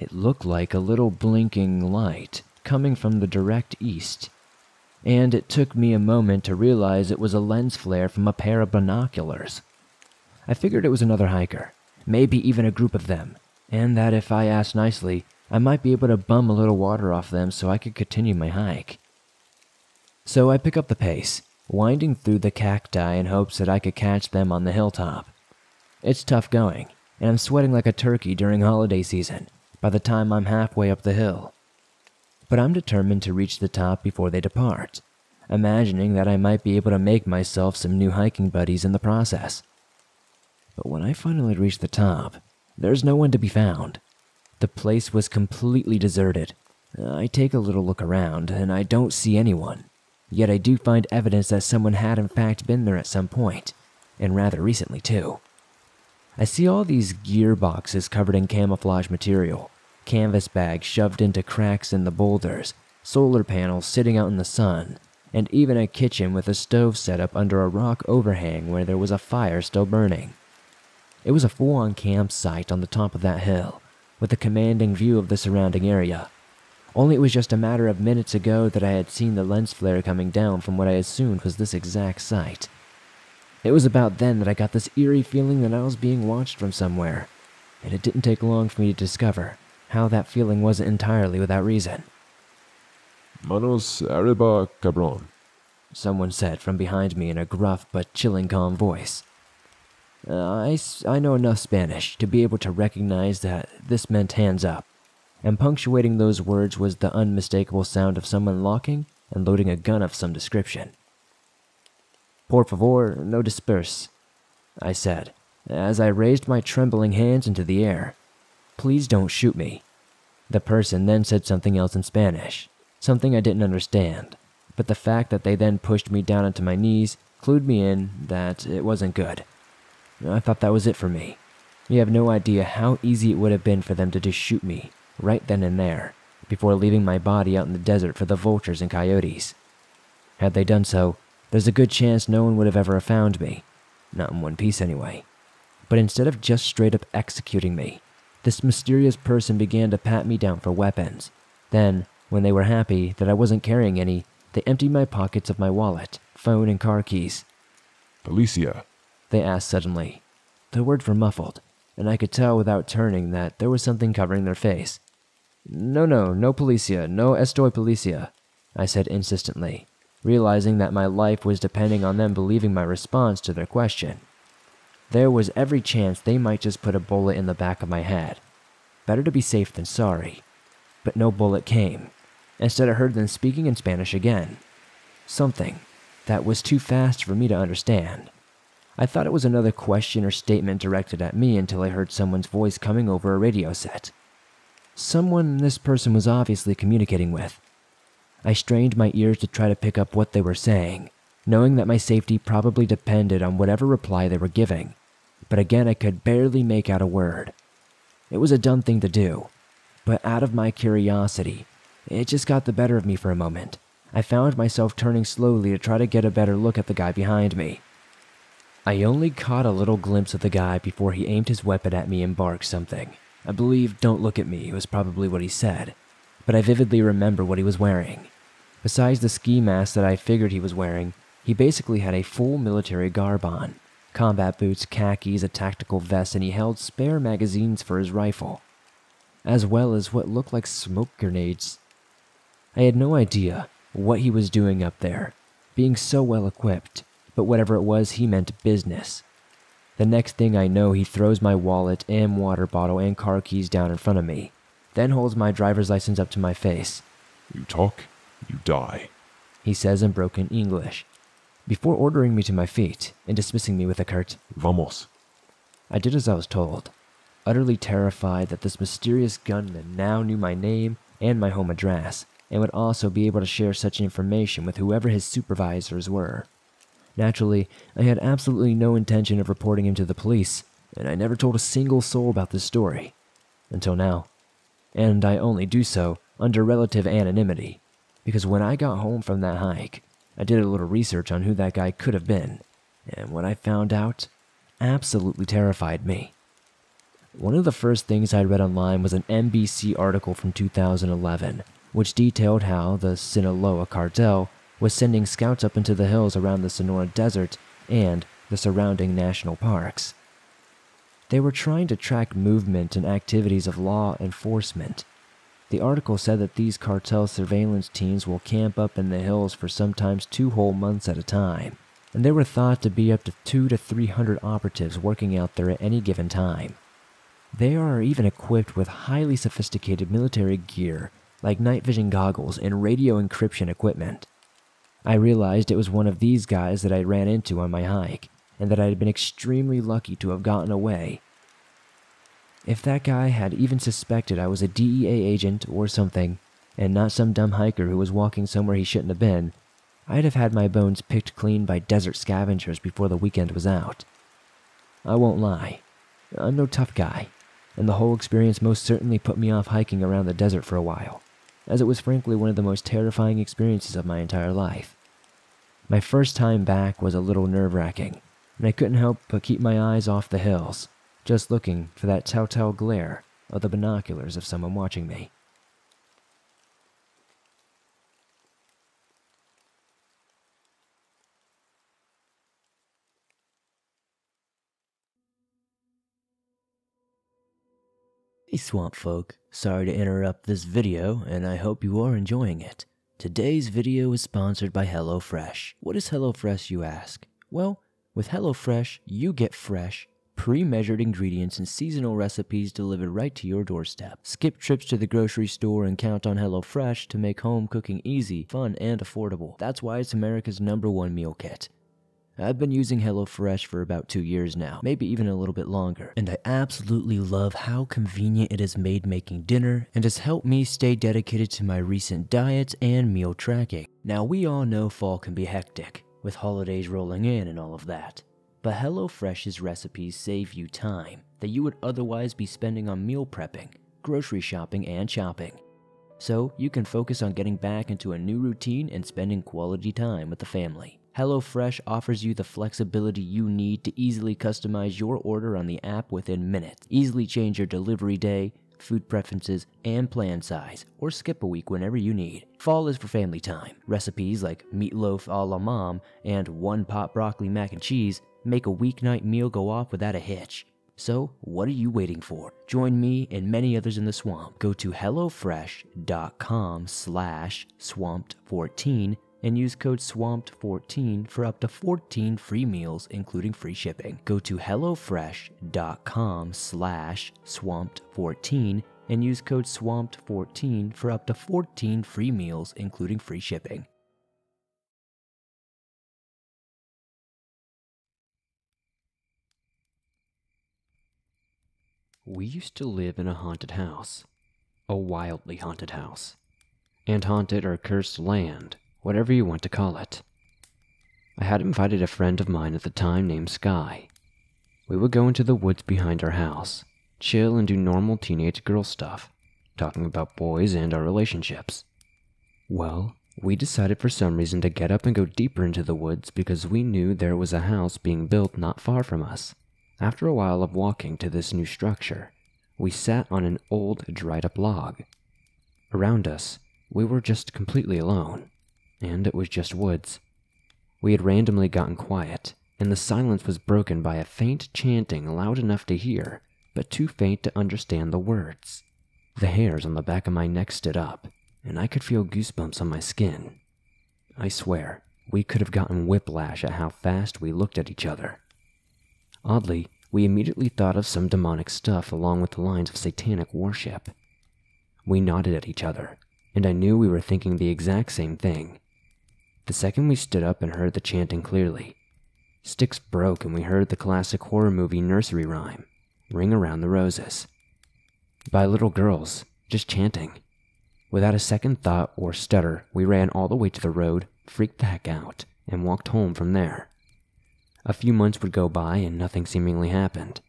Speaker 1: It looked like a little blinking light coming from the direct east, and it took me a moment to realize it was a lens flare from a pair of binoculars. I figured it was another hiker, maybe even a group of them, and that if I asked nicely, I might be able to bum a little water off them so I could continue my hike. So I pick up the pace, winding through the cacti in hopes that I could catch them on the hilltop. It's tough going, and I'm sweating like a turkey during holiday season by the time I'm halfway up the hill. But I'm determined to reach the top before they depart, imagining that I might be able to make myself some new hiking buddies in the process. But when I finally reach the top, there's no one to be found. The place was completely deserted. I take a little look around, and I don't see anyone. Yet I do find evidence that someone had in fact been there at some point, and rather recently too. I see all these gear boxes covered in camouflage material, canvas bags shoved into cracks in the boulders, solar panels sitting out in the sun, and even a kitchen with a stove set up under a rock overhang where there was a fire still burning. It was a full on campsite on the top of that hill, with a commanding view of the surrounding area. Only it was just a matter of minutes ago that I had seen the lens flare coming down from what I assumed was this exact site. It was about then that I got this eerie feeling that I was being watched from somewhere, and it didn't take long for me to discover how that feeling wasn't entirely without reason.
Speaker 2: Manos arriba, cabron,
Speaker 1: someone said from behind me in a gruff but chilling calm voice. Uh, I, I know enough Spanish to be able to recognize that this meant hands up, and punctuating those words was the unmistakable sound of someone locking and loading a gun of some description. Por favor, no disperse, I said, as I raised my trembling hands into the air. Please don't shoot me. The person then said something else in Spanish, something I didn't understand, but the fact that they then pushed me down onto my knees clued me in that it wasn't good. I thought that was it for me. You have no idea how easy it would have been for them to just shoot me, right then and there, before leaving my body out in the desert for the vultures and coyotes. Had they done so, there's a good chance no one would have ever found me. Not in one piece, anyway. But instead of just straight up executing me, this mysterious person began to pat me down for weapons. Then, when they were happy that I wasn't carrying any, they emptied my pockets of my wallet, phone, and car keys.
Speaker 2: Policia.
Speaker 1: They asked suddenly. The words were muffled, and I could tell without turning that there was something covering their face. No, no, no policia, no estoy policia, I said insistently, realizing that my life was depending on them believing my response to their question. There was every chance they might just put a bullet in the back of my head. Better to be safe than sorry. But no bullet came. Instead, I heard them speaking in Spanish again. Something that was too fast for me to understand. I thought it was another question or statement directed at me until I heard someone's voice coming over a radio set. Someone this person was obviously communicating with. I strained my ears to try to pick up what they were saying, knowing that my safety probably depended on whatever reply they were giving. But again, I could barely make out a word. It was a dumb thing to do, but out of my curiosity, it just got the better of me for a moment. I found myself turning slowly to try to get a better look at the guy behind me. I only caught a little glimpse of the guy before he aimed his weapon at me and barked something. I believe, don't look at me, was probably what he said, but I vividly remember what he was wearing. Besides the ski mask that I figured he was wearing, he basically had a full military garb on combat boots, khakis, a tactical vest, and he held spare magazines for his rifle, as well as what looked like smoke grenades. I had no idea what he was doing up there, being so well equipped, but whatever it was, he meant business. The next thing I know, he throws my wallet and water bottle and car keys down in front of me, then holds my driver's license up to my face.
Speaker 2: You talk, you die.
Speaker 1: He says in broken English, before ordering me to my feet and dismissing me with a curt,
Speaker 2: Vamos.
Speaker 1: I did as I was told, utterly terrified that this mysterious gunman now knew my name and my home address, and would also be able to share such information with whoever his supervisors were. Naturally, I had absolutely no intention of reporting him to the police, and I never told a single soul about this story. Until now. And I only do so under relative anonymity, because when I got home from that hike, I did a little research on who that guy could have been, and what I found out absolutely terrified me. One of the first things I read online was an NBC article from 2011, which detailed how the Sinaloa cartel was sending scouts up into the hills around the Sonora Desert and the surrounding national parks. They were trying to track movement and activities of law enforcement the article said that these cartel surveillance teams will camp up in the hills for sometimes two whole months at a time, and there were thought to be up to two to three hundred operatives working out there at any given time. They are even equipped with highly sophisticated military gear like night vision goggles and radio encryption equipment. I realized it was one of these guys that I ran into on my hike, and that I had been extremely lucky to have gotten away. If that guy had even suspected I was a DEA agent or something, and not some dumb hiker who was walking somewhere he shouldn't have been, I'd have had my bones picked clean by desert scavengers before the weekend was out. I won't lie, I'm no tough guy, and the whole experience most certainly put me off hiking around the desert for a while, as it was frankly one of the most terrifying experiences of my entire life. My first time back was a little nerve wracking, and I couldn't help but keep my eyes off the hills just looking for that telltale glare of the binoculars of someone watching me. Swamp folk, sorry to interrupt this video and I hope you are enjoying it. Today's video is sponsored by HelloFresh. What is HelloFresh you ask? Well, with HelloFresh, you get fresh, pre-measured ingredients and seasonal recipes delivered right to your doorstep. Skip trips to the grocery store and count on HelloFresh to make home cooking easy, fun, and affordable. That's why it's America's number one meal kit. I've been using HelloFresh for about two years now, maybe even a little bit longer, and I absolutely love how convenient it has made making dinner and has helped me stay dedicated to my recent diet and meal tracking. Now, we all know fall can be hectic, with holidays rolling in and all of that. But HelloFresh's recipes save you time that you would otherwise be spending on meal prepping, grocery shopping, and shopping. So you can focus on getting back into a new routine and spending quality time with the family. HelloFresh offers you the flexibility you need to easily customize your order on the app within minutes. Easily change your delivery day, food preferences, and plan size, or skip a week whenever you need. Fall is for family time. Recipes like meatloaf a la mom and one pot broccoli mac and cheese make a weeknight meal go off without a hitch. So, what are you waiting for? Join me and many others in the swamp. Go to hellofresh.com slash swamped14 and use code SWAMPED14 for up to 14 free meals, including free shipping. Go to HelloFresh.com slash SWAMPED14 and use code SWAMPED14 for up to 14 free meals, including free shipping. We used to live in a haunted house. A wildly haunted house. And haunted or cursed land whatever you want to call it. I had invited a friend of mine at the time named Sky. We would go into the woods behind our house, chill and do normal teenage girl stuff, talking about boys and our relationships. Well, we decided for some reason to get up and go deeper into the woods because we knew there was a house being built not far from us. After a while of walking to this new structure, we sat on an old dried up log. Around us, we were just completely alone and it was just woods. We had randomly gotten quiet, and the silence was broken by a faint chanting loud enough to hear, but too faint to understand the words. The hairs on the back of my neck stood up, and I could feel goosebumps on my skin. I swear, we could have gotten whiplash at how fast we looked at each other. Oddly, we immediately thought of some demonic stuff along with the lines of satanic worship. We nodded at each other, and I knew we were thinking the exact same thing. The second we stood up and heard the chanting clearly, sticks broke and we heard the classic horror movie nursery rhyme, Ring Around the Roses, by little girls, just chanting. Without a second thought or stutter, we ran all the way to the road, freaked the heck out, and walked home from there. A few months would go by and nothing seemingly happened.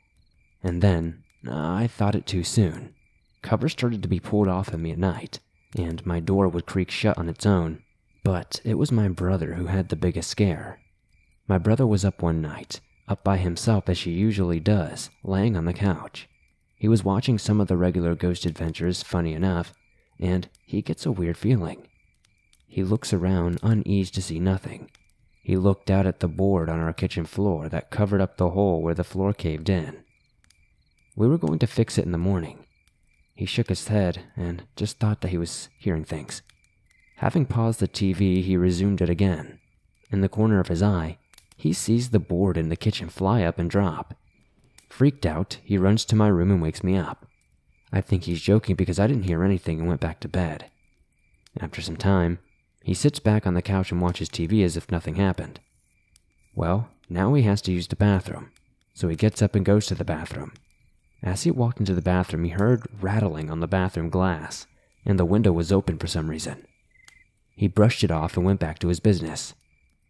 Speaker 1: And then, uh, I thought it too soon. Covers started to be pulled off of me at night, and my door would creak shut on its own, but it was my brother who had the biggest scare. My brother was up one night, up by himself as he usually does, laying on the couch. He was watching some of the regular ghost adventures, funny enough, and he gets a weird feeling. He looks around, uneased to see nothing. He looked out at the board on our kitchen floor that covered up the hole where the floor caved in. We were going to fix it in the morning. He shook his head and just thought that he was hearing things. Having paused the TV, he resumed it again. In the corner of his eye, he sees the board in the kitchen fly up and drop. Freaked out, he runs to my room and wakes me up. I think he's joking because I didn't hear anything and went back to bed. After some time, he sits back on the couch and watches TV as if nothing happened. Well, now he has to use the bathroom, so he gets up and goes to the bathroom. As he walked into the bathroom, he heard rattling on the bathroom glass, and the window was open for some reason. He brushed it off and went back to his business.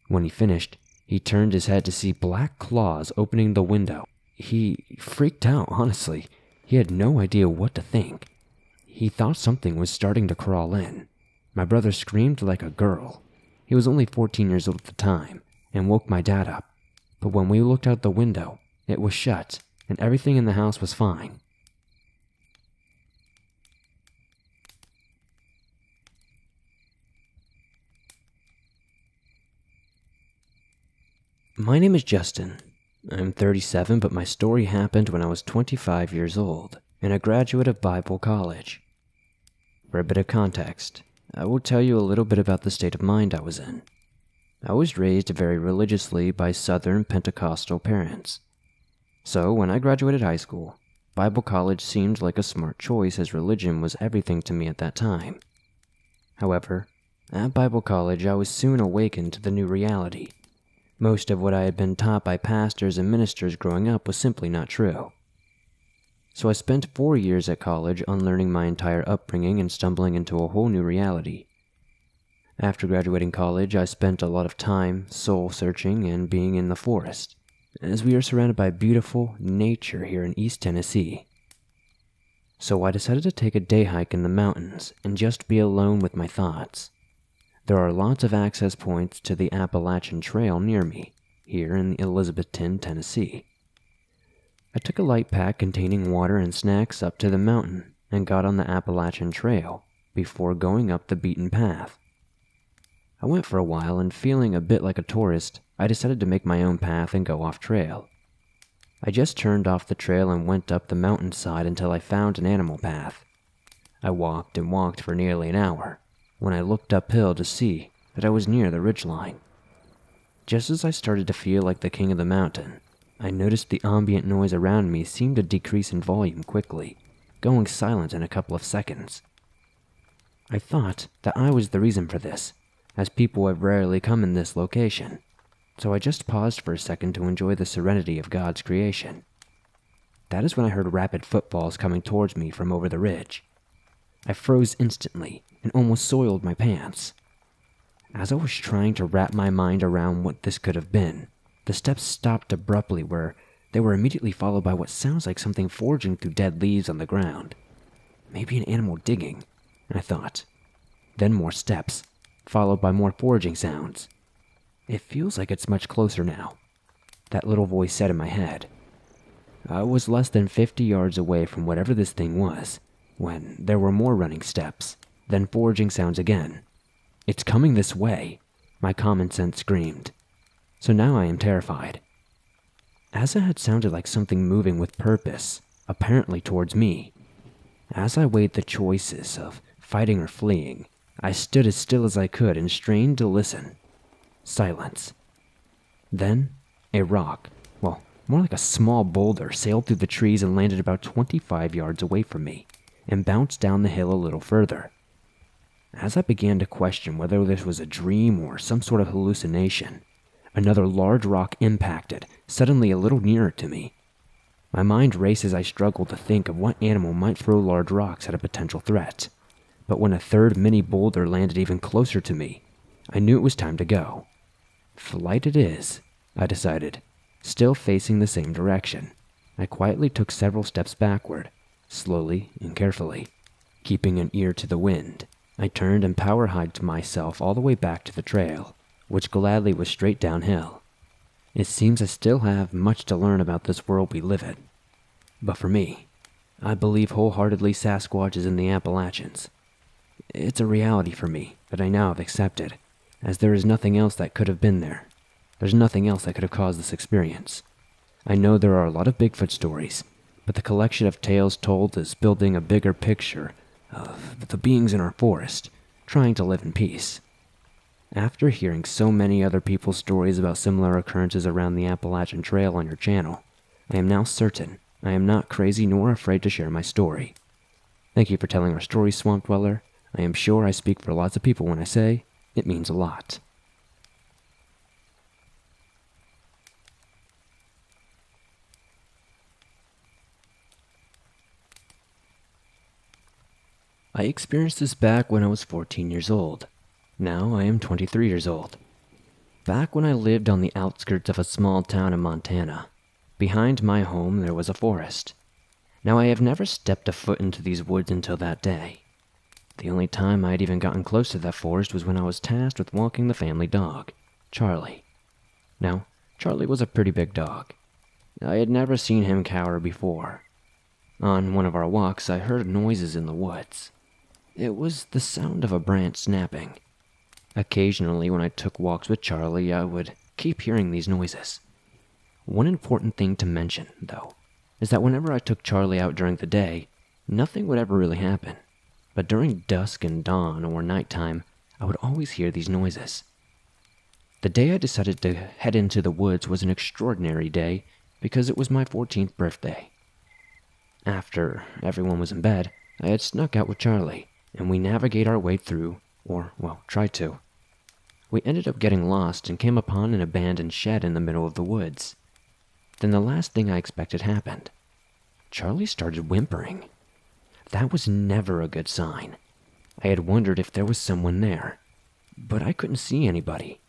Speaker 1: When he finished, he turned his head to see black claws opening the window. He freaked out, honestly. He had no idea what to think. He thought something was starting to crawl in. My brother screamed like a girl. He was only 14 years old at the time and woke my dad up. But when we looked out the window, it was shut and everything in the house was fine. My name is Justin. I'm 37, but my story happened when I was 25 years old and a graduate of Bible College. For a bit of context, I will tell you a little bit about the state of mind I was in. I was raised very religiously by Southern Pentecostal parents. So, when I graduated high school, Bible college seemed like a smart choice as religion was everything to me at that time. However, at Bible college, I was soon awakened to the new reality most of what I had been taught by pastors and ministers growing up was simply not true. So I spent four years at college unlearning my entire upbringing and stumbling into a whole new reality. After graduating college, I spent a lot of time soul searching and being in the forest, as we are surrounded by beautiful nature here in East Tennessee. So I decided to take a day hike in the mountains and just be alone with my thoughts. There are lots of access points to the Appalachian Trail near me, here in Elizabethton, Tennessee. I took a light pack containing water and snacks up to the mountain and got on the Appalachian Trail before going up the beaten path. I went for a while and feeling a bit like a tourist, I decided to make my own path and go off trail. I just turned off the trail and went up the mountainside until I found an animal path. I walked and walked for nearly an hour when I looked uphill to see that I was near the ridgeline. Just as I started to feel like the king of the mountain, I noticed the ambient noise around me seemed to decrease in volume quickly, going silent in a couple of seconds. I thought that I was the reason for this, as people have rarely come in this location, so I just paused for a second to enjoy the serenity of God's creation. That is when I heard rapid footfalls coming towards me from over the ridge. I froze instantly and almost soiled my pants. As I was trying to wrap my mind around what this could have been, the steps stopped abruptly where they were immediately followed by what sounds like something forging through dead leaves on the ground. Maybe an animal digging, I thought. Then more steps, followed by more foraging sounds. It feels like it's much closer now. That little voice said in my head. I was less than 50 yards away from whatever this thing was when there were more running steps, then foraging sounds again. It's coming this way, my common sense screamed. So now I am terrified. As it had sounded like something moving with purpose, apparently towards me. As I weighed the choices of fighting or fleeing, I stood as still as I could and strained to listen. Silence. Then, a rock, well, more like a small boulder, sailed through the trees and landed about 25 yards away from me and bounced down the hill a little further. As I began to question whether this was a dream or some sort of hallucination, another large rock impacted, suddenly a little nearer to me. My mind raced as I struggled to think of what animal might throw large rocks at a potential threat. But when a third mini boulder landed even closer to me, I knew it was time to go. Flight it is, I decided, still facing the same direction. I quietly took several steps backward, slowly and carefully, keeping an ear to the wind. I turned and power hiked myself all the way back to the trail, which gladly was straight downhill. It seems I still have much to learn about this world we live in. But for me, I believe wholeheartedly Sasquatch is in the Appalachians. It's a reality for me that I now have accepted, as there is nothing else that could have been there. There's nothing else that could have caused this experience. I know there are a lot of Bigfoot stories, but the collection of tales told is building a bigger picture of the beings in our forest, trying to live in peace. After hearing so many other people's stories about similar occurrences around the Appalachian Trail on your channel, I am now certain I am not crazy nor afraid to share my story. Thank you for telling our story, Swamp Dweller. I am sure I speak for lots of people when I say it means a lot. I experienced this back when I was 14 years old. Now I am 23 years old. Back when I lived on the outskirts of a small town in Montana, behind my home there was a forest. Now I have never stepped a foot into these woods until that day. The only time I had even gotten close to that forest was when I was tasked with walking the family dog, Charlie. Now, Charlie was a pretty big dog. I had never seen him cower before. On one of our walks, I heard noises in the woods. It was the sound of a branch snapping. Occasionally, when I took walks with Charlie, I would keep hearing these noises. One important thing to mention, though, is that whenever I took Charlie out during the day, nothing would ever really happen. But during dusk and dawn or nighttime, I would always hear these noises. The day I decided to head into the woods was an extraordinary day because it was my 14th birthday. After everyone was in bed, I had snuck out with Charlie and we navigate our way through, or, well, try to. We ended up getting lost and came upon an abandoned shed in the middle of the woods. Then the last thing I expected happened. Charlie started whimpering. That was never a good sign. I had wondered if there was someone there, but I couldn't see anybody.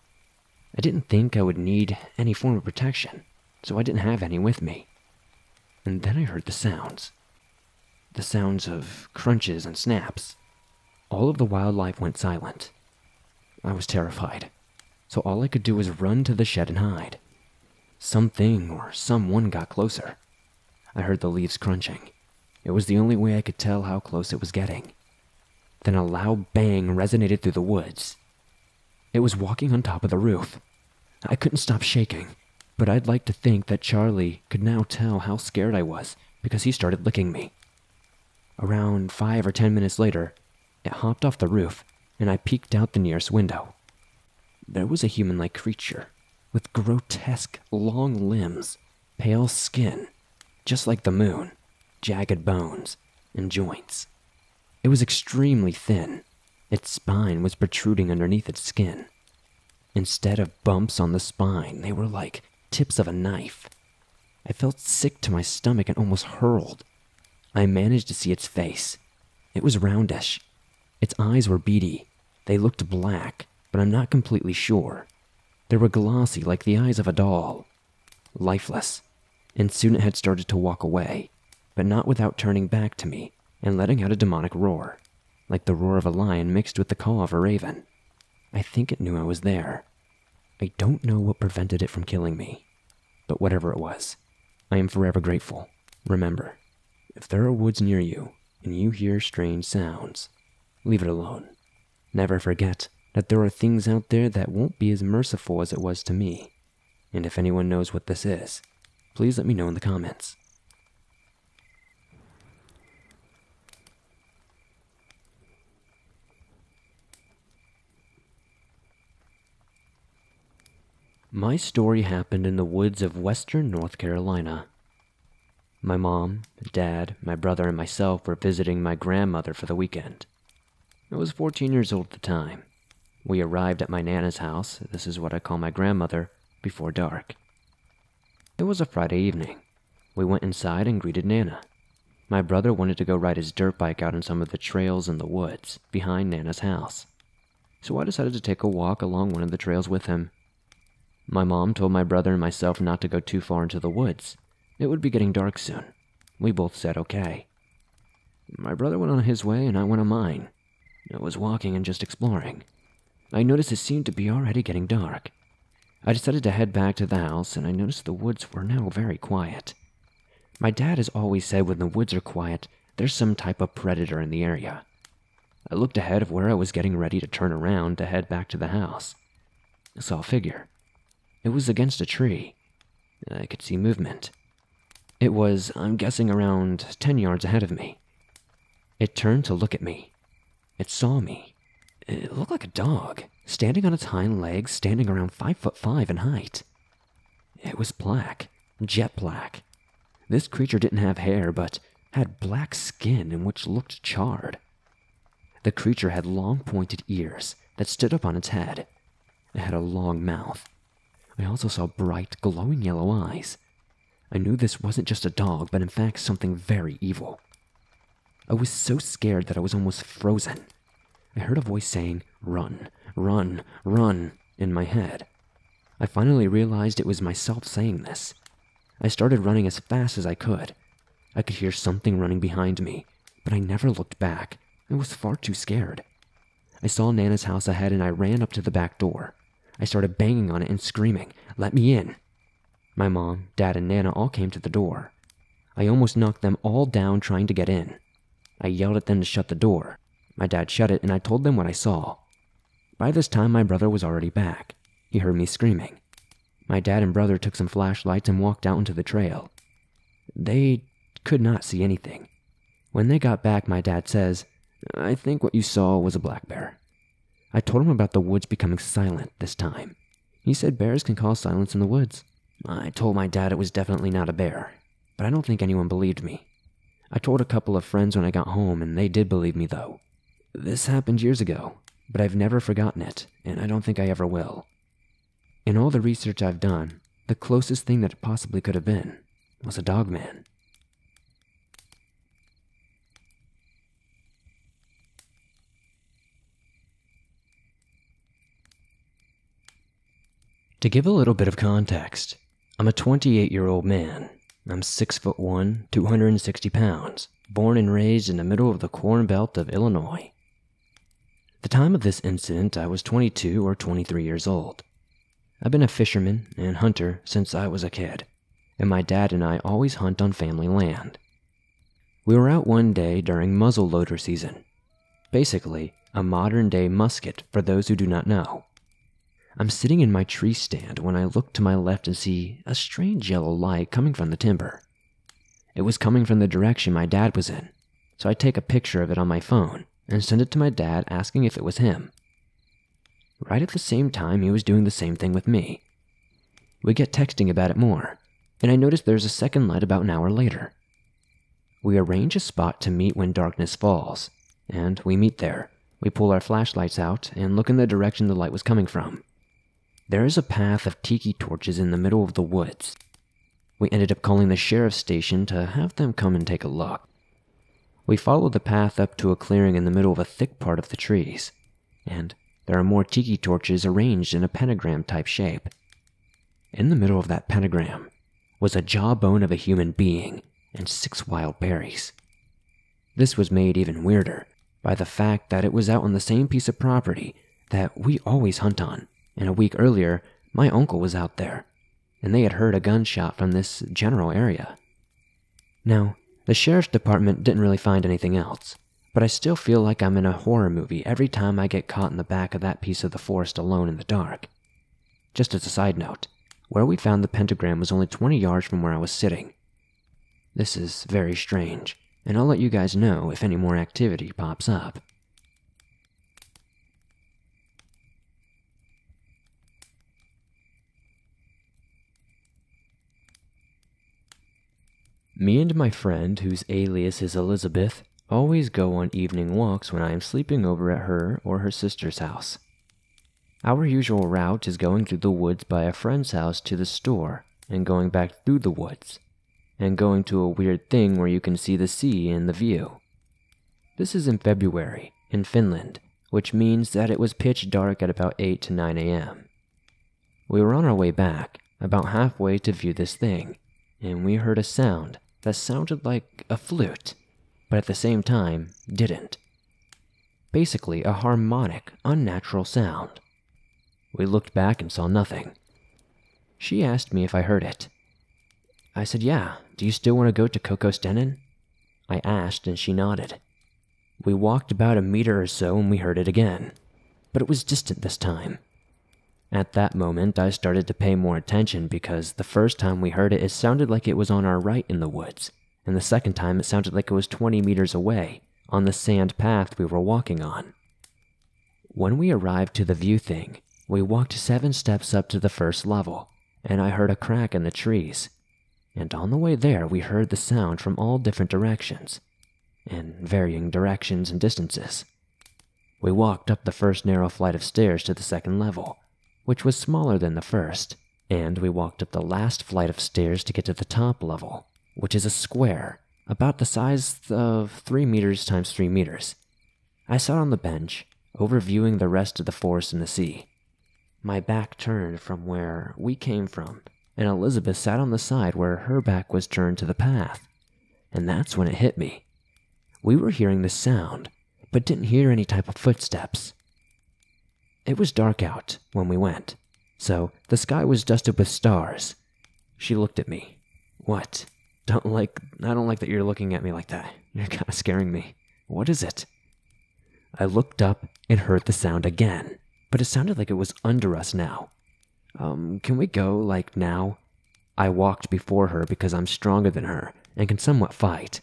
Speaker 1: I didn't think I would need any form of protection, so I didn't have any with me. And then I heard the sounds the sounds of crunches and snaps. All of the wildlife went silent. I was terrified, so all I could do was run to the shed and hide. Something or someone got closer. I heard the leaves crunching. It was the only way I could tell how close it was getting. Then a loud bang resonated through the woods. It was walking on top of the roof. I couldn't stop shaking, but I'd like to think that Charlie could now tell how scared I was because he started licking me. Around five or ten minutes later, it hopped off the roof and I peeked out the nearest window. There was a human like creature with grotesque long limbs, pale skin, just like the moon, jagged bones, and joints. It was extremely thin. Its spine was protruding underneath its skin. Instead of bumps on the spine, they were like tips of a knife. I felt sick to my stomach and almost hurled. I managed to see its face. It was roundish. Its eyes were beady. They looked black, but I'm not completely sure. They were glossy like the eyes of a doll. Lifeless. And soon it had started to walk away, but not without turning back to me and letting out a demonic roar, like the roar of a lion mixed with the caw of a raven. I think it knew I was there. I don't know what prevented it from killing me, but whatever it was, I am forever grateful. Remember, if there are woods near you and you hear strange sounds, leave it alone. Never forget that there are things out there that won't be as merciful as it was to me. And if anyone knows what this is, please let me know in the comments. My story happened in the woods of western North Carolina. My mom, dad, my brother, and myself were visiting my grandmother for the weekend. I was 14 years old at the time. We arrived at my Nana's house, this is what I call my grandmother, before dark. It was a Friday evening. We went inside and greeted Nana. My brother wanted to go ride his dirt bike out on some of the trails in the woods behind Nana's house. So I decided to take a walk along one of the trails with him. My mom told my brother and myself not to go too far into the woods. It would be getting dark soon. We both said okay. My brother went on his way and I went on mine. I was walking and just exploring. I noticed it seemed to be already getting dark. I decided to head back to the house and I noticed the woods were now very quiet. My dad has always said when the woods are quiet, there's some type of predator in the area. I looked ahead of where I was getting ready to turn around to head back to the house. I saw a figure. It was against a tree. I could see movement. It was, I'm guessing, around 10 yards ahead of me. It turned to look at me. It saw me. It looked like a dog, standing on its hind legs, standing around 5 foot 5 in height. It was black, jet black. This creature didn't have hair, but had black skin in which looked charred. The creature had long pointed ears that stood up on its head. It had a long mouth I also saw bright, glowing yellow eyes. I knew this wasn't just a dog, but in fact something very evil. I was so scared that I was almost frozen. I heard a voice saying, Run, run, run, in my head. I finally realized it was myself saying this. I started running as fast as I could. I could hear something running behind me, but I never looked back. I was far too scared. I saw Nana's house ahead and I ran up to the back door. I started banging on it and screaming, Let me in. My mom, dad, and Nana all came to the door. I almost knocked them all down trying to get in. I yelled at them to shut the door. My dad shut it and I told them what I saw. By this time, my brother was already back. He heard me screaming. My dad and brother took some flashlights and walked out into the trail. They could not see anything. When they got back, my dad says, I think what you saw was a black bear. I told him about the woods becoming silent this time. He said bears can cause silence in the woods. I told my dad it was definitely not a bear, but I don't think anyone believed me. I told a couple of friends when I got home, and they did believe me though. This happened years ago, but I've never forgotten it, and I don't think I ever will. In all the research I've done, the closest thing that it possibly could have been was a dogman. To give a little bit of context, I'm a 28 year old man. I'm 6 foot 1, 260 pounds, born and raised in the middle of the corn belt of Illinois. At the time of this incident, I was 22 or 23 years old. I've been a fisherman and hunter since I was a kid, and my dad and I always hunt on family land. We were out one day during muzzleloader season. Basically, a modern day musket for those who do not know. I'm sitting in my tree stand when I look to my left and see a strange yellow light coming from the timber. It was coming from the direction my dad was in, so I take a picture of it on my phone and send it to my dad asking if it was him. Right at the same time, he was doing the same thing with me. We get texting about it more, and I notice there's a second light about an hour later. We arrange a spot to meet when darkness falls, and we meet there. We pull our flashlights out and look in the direction the light was coming from. There is a path of tiki torches in the middle of the woods. We ended up calling the sheriff's station to have them come and take a look. We followed the path up to a clearing in the middle of a thick part of the trees, and there are more tiki torches arranged in a pentagram type shape. In the middle of that pentagram was a jawbone of a human being and six wild berries. This was made even weirder by the fact that it was out on the same piece of property that we always hunt on, and a week earlier, my uncle was out there, and they had heard a gunshot from this general area. Now, the sheriff's department didn't really find anything else, but I still feel like I'm in a horror movie every time I get caught in the back of that piece of the forest alone in the dark. Just as a side note, where we found the pentagram was only 20 yards from where I was sitting. This is very strange, and I'll let you guys know if any more activity pops up. Me and my friend, whose alias is Elizabeth, always go on evening walks when I am sleeping over at her or her sister's house. Our usual route is going through the woods by a friend's house to the store and going back through the woods, and going to a weird thing where you can see the sea in the view. This is in February, in Finland, which means that it was pitch dark at about 8 to 9 a.m. We were on our way back, about halfway to view this thing, and we heard a sound that sounded like a flute, but at the same time didn't. Basically, a harmonic, unnatural sound. We looked back and saw nothing. She asked me if I heard it. I said, Yeah, do you still want to go to Kokosdennen? I asked, and she nodded. We walked about a meter or so and we heard it again, but it was distant this time. At that moment, I started to pay more attention because the first time we heard it, it sounded like it was on our right in the woods, and the second time it sounded like it was 20 meters away, on the sand path we were walking on. When we arrived to the view thing, we walked seven steps up to the first level, and I heard a crack in the trees. And on the way there, we heard the sound from all different directions, in varying directions and distances. We walked up the first narrow flight of stairs to the second level, which was smaller than the first, and we walked up the last flight of stairs to get to the top level, which is a square about the size of 3 meters times 3 meters. I sat on the bench, overviewing the rest of the forest and the sea. My back turned from where we came from, and Elizabeth sat on the side where her back was turned to the path. And that's when it hit me. We were hearing the sound, but didn't hear any type of footsteps. It was dark out when we went, so the sky was dusted with stars. She looked at me. What? Don't like I don't like that you're looking at me like that. You're [laughs] kind of scaring me. What is it? I looked up and heard the sound again, but it sounded like it was under us now. Um, can we go like now? I walked before her because I'm stronger than her and can somewhat fight.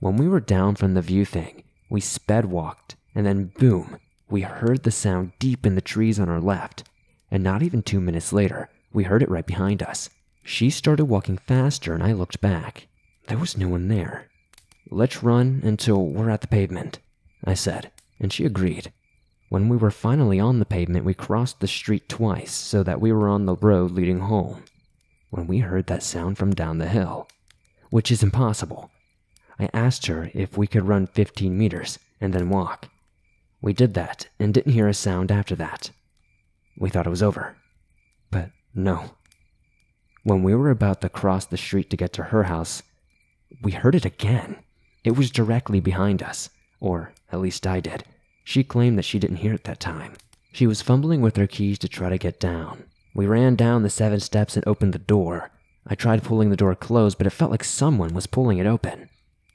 Speaker 1: When we were down from the view thing, we sped walked, and then boom, we heard the sound deep in the trees on our left, and not even two minutes later, we heard it right behind us. She started walking faster, and I looked back. There was no one there. Let's run until we're at the pavement, I said, and she agreed. When we were finally on the pavement, we crossed the street twice so that we were on the road leading home. When we heard that sound from down the hill, which is impossible, I asked her if we could run 15 meters and then walk. We did that and didn't hear a sound after that. We thought it was over. But no. When we were about to cross the street to get to her house, we heard it again. It was directly behind us, or at least I did. She claimed that she didn't hear it that time. She was fumbling with her keys to try to get down. We ran down the seven steps and opened the door. I tried pulling the door closed, but it felt like someone was pulling it open.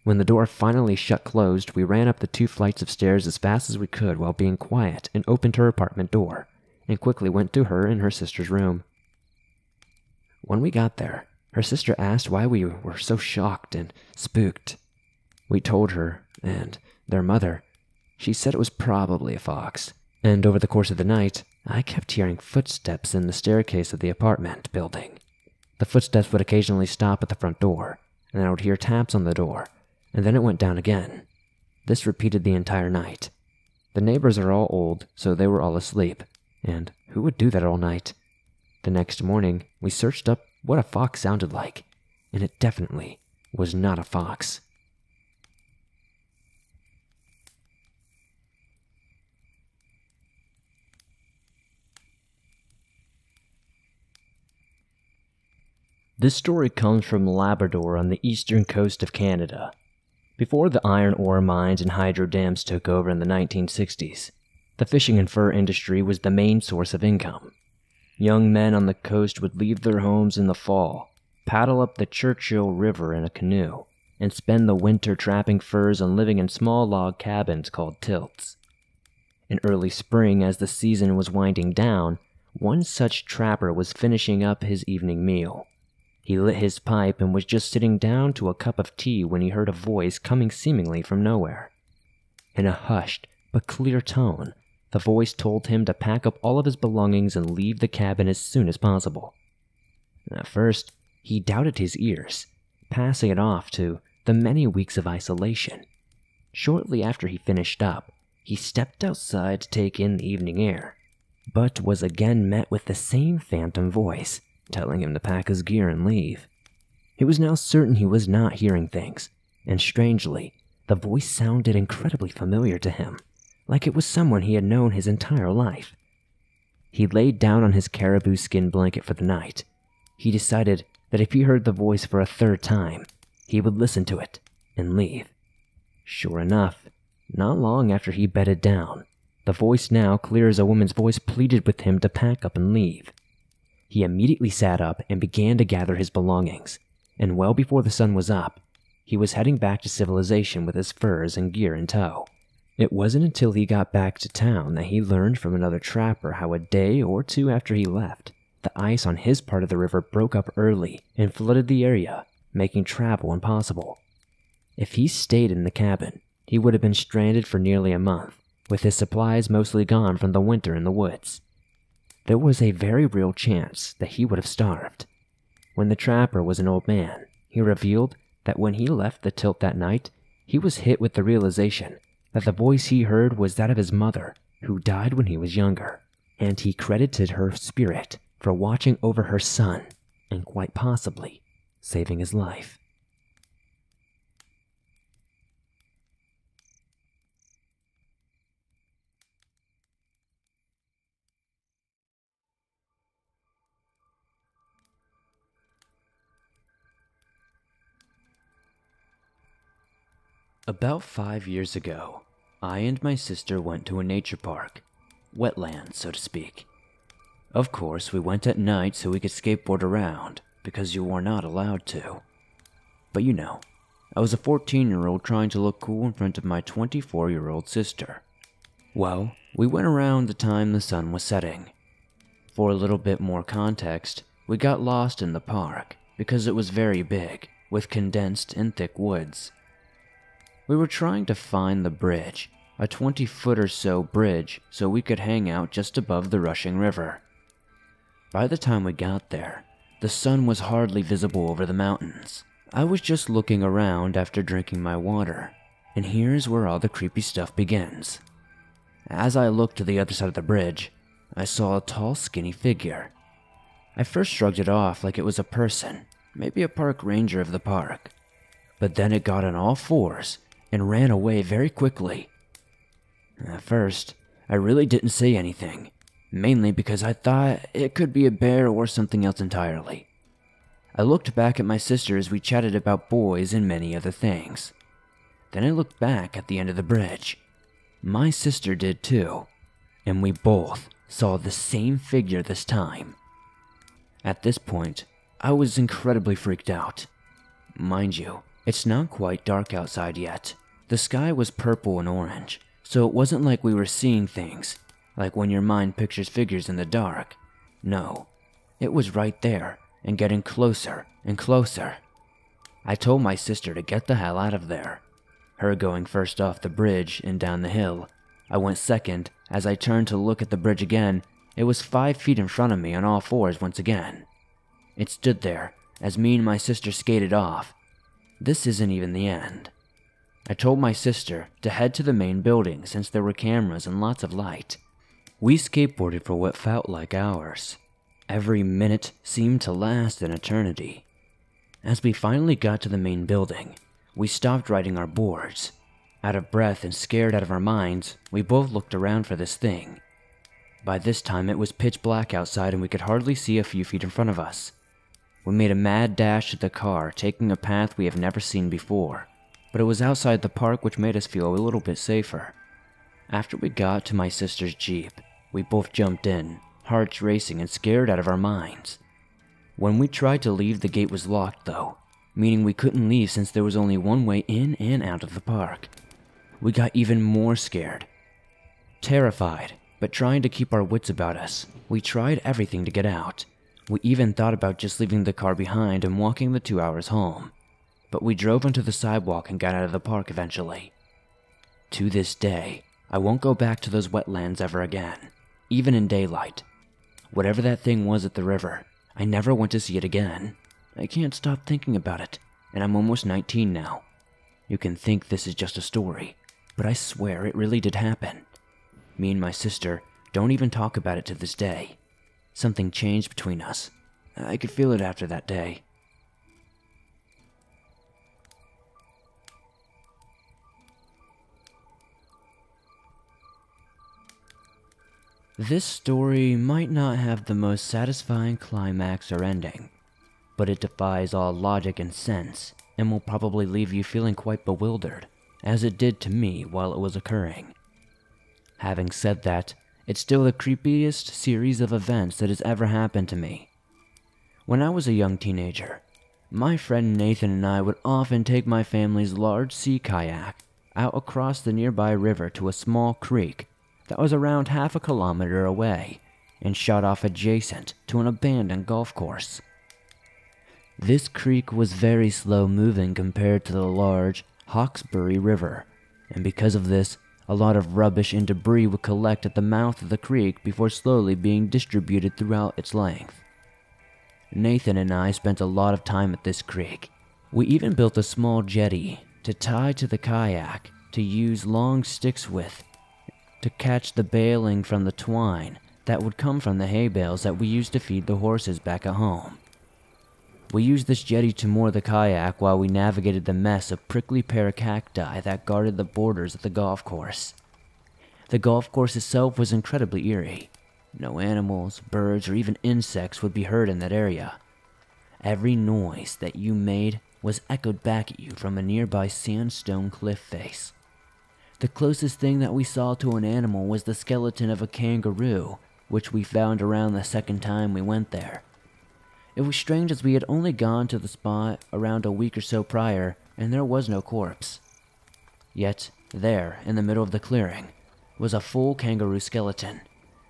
Speaker 1: When the door finally shut closed, we ran up the two flights of stairs as fast as we could while being quiet and opened her apartment door, and quickly went to her and her sister's room. When we got there, her sister asked why we were so shocked and spooked. We told her, and their mother. She said it was probably a fox, and over the course of the night, I kept hearing footsteps in the staircase of the apartment building. The footsteps would occasionally stop at the front door, and I would hear taps on the door, and then it went down again. This repeated the entire night. The neighbors are all old, so they were all asleep, and who would do that all night? The next morning, we searched up what a fox sounded like, and it definitely was not a fox. This story comes from Labrador on the eastern coast of Canada. Before the iron ore mines and hydro dams took over in the 1960s, the fishing and fur industry was the main source of income. Young men on the coast would leave their homes in the fall, paddle up the Churchill River in a canoe, and spend the winter trapping furs and living in small log cabins called tilts. In early spring, as the season was winding down, one such trapper was finishing up his evening meal. He lit his pipe and was just sitting down to a cup of tea when he heard a voice coming seemingly from nowhere. In a hushed but clear tone, the voice told him to pack up all of his belongings and leave the cabin as soon as possible. At first, he doubted his ears, passing it off to the many weeks of isolation. Shortly after he finished up, he stepped outside to take in the evening air, but was again met with the same phantom voice telling him to pack his gear and leave. He was now certain he was not hearing things, and strangely, the voice sounded incredibly familiar to him, like it was someone he had known his entire life. He laid down on his caribou skin blanket for the night. He decided that if he heard the voice for a third time, he would listen to it and leave. Sure enough, not long after he bedded down, the voice now clear as a woman's voice pleaded with him to pack up and leave. He immediately sat up and began to gather his belongings, and well before the sun was up, he was heading back to civilization with his furs and gear in tow. It wasn't until he got back to town that he learned from another trapper how a day or two after he left, the ice on his part of the river broke up early and flooded the area, making travel impossible. If he stayed in the cabin, he would have been stranded for nearly a month, with his supplies mostly gone from the winter in the woods there was a very real chance that he would have starved. When the trapper was an old man, he revealed that when he left the tilt that night, he was hit with the realization that the voice he heard was that of his mother, who died when he was younger, and he credited her spirit for watching over her son and quite possibly saving his life. About five years ago, I and my sister went to a nature park, wetland, so to speak. Of course, we went at night so we could skateboard around, because you were not allowed to. But you know, I was a 14 year old trying to look cool in front of my 24 year old sister. Well, we went around the time the sun was setting. For a little bit more context, we got lost in the park because it was very big, with condensed and thick woods. We were trying to find the bridge, a 20 foot or so bridge, so we could hang out just above the rushing river. By the time we got there, the sun was hardly visible over the mountains. I was just looking around after drinking my water, and here's where all the creepy stuff begins. As I looked to the other side of the bridge, I saw a tall, skinny figure. I first shrugged it off like it was a person, maybe a park ranger of the park. But then it got on all fours and ran away very quickly. At first, I really didn't say anything, mainly because I thought it could be a bear or something else entirely. I looked back at my sister as we chatted about boys and many other things. Then I looked back at the end of the bridge. My sister did too, and we both saw the same figure this time. At this point, I was incredibly freaked out. Mind you, it's not quite dark outside yet. The sky was purple and orange, so it wasn't like we were seeing things, like when your mind pictures figures in the dark. No, it was right there and getting closer and closer. I told my sister to get the hell out of there. Her going first off the bridge and down the hill. I went second. As I turned to look at the bridge again, it was five feet in front of me on all fours once again. It stood there as me and my sister skated off. This isn't even the end. I told my sister to head to the main building since there were cameras and lots of light. We skateboarded for what felt like hours. Every minute seemed to last an eternity. As we finally got to the main building, we stopped riding our boards. Out of breath and scared out of our minds, we both looked around for this thing. By this time, it was pitch black outside and we could hardly see a few feet in front of us. We made a mad dash to the car, taking a path we have never seen before, but it was outside the park which made us feel a little bit safer. After we got to my sister's Jeep, we both jumped in, hearts racing and scared out of our minds. When we tried to leave, the gate was locked though, meaning we couldn't leave since there was only one way in and out of the park. We got even more scared. Terrified, but trying to keep our wits about us, we tried everything to get out. We even thought about just leaving the car behind and walking the two hours home. But we drove onto the sidewalk and got out of the park eventually. To this day, I won't go back to those wetlands ever again, even in daylight. Whatever that thing was at the river, I never want to see it again. I can't stop thinking about it, and I'm almost 19 now. You can think this is just a story, but I swear it really did happen. Me and my sister don't even talk about it to this day. Something changed between us. Uh, I could feel it after that day. This story might not have the most satisfying climax or ending, but it defies all logic and sense and will probably leave you feeling quite bewildered, as it did to me while it was occurring. Having said that, it's still the creepiest series of events that has ever happened to me. When I was a young teenager, my friend Nathan and I would often take my family's large sea kayak out across the nearby river to a small creek that was around half a kilometer away and shot off adjacent to an abandoned golf course. This creek was very slow moving compared to the large Hawkesbury River, and because of this, a lot of rubbish and debris would collect at the mouth of the creek before slowly being distributed throughout its length. Nathan and I spent a lot of time at this creek. We even built a small jetty to tie to the kayak to use long sticks with to catch the baling from the twine that would come from the hay bales that we used to feed the horses back at home. We used this jetty to moor the kayak while we navigated the mess of prickly pear cacti that guarded the borders of the golf course. The golf course itself was incredibly eerie. No animals, birds, or even insects would be heard in that area. Every noise that you made was echoed back at you from a nearby sandstone cliff face. The closest thing that we saw to an animal was the skeleton of a kangaroo, which we found around the second time we went there. It was strange as we had only gone to the spot around a week or so prior, and there was no corpse. Yet, there, in the middle of the clearing, was a full kangaroo skeleton,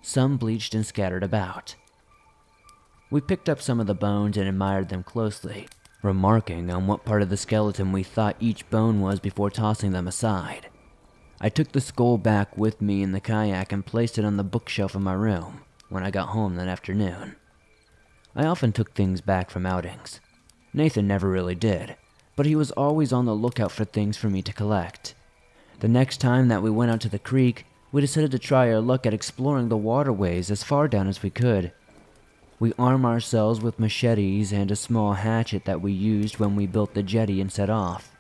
Speaker 1: some bleached and scattered about. We picked up some of the bones and admired them closely, remarking on what part of the skeleton we thought each bone was before tossing them aside. I took the skull back with me in the kayak and placed it on the bookshelf in my room when I got home that afternoon. I often took things back from outings. Nathan never really did, but he was always on the lookout for things for me to collect. The next time that we went out to the creek, we decided to try our luck at exploring the waterways as far down as we could. We armed ourselves with machetes and a small hatchet that we used when we built the jetty and set off.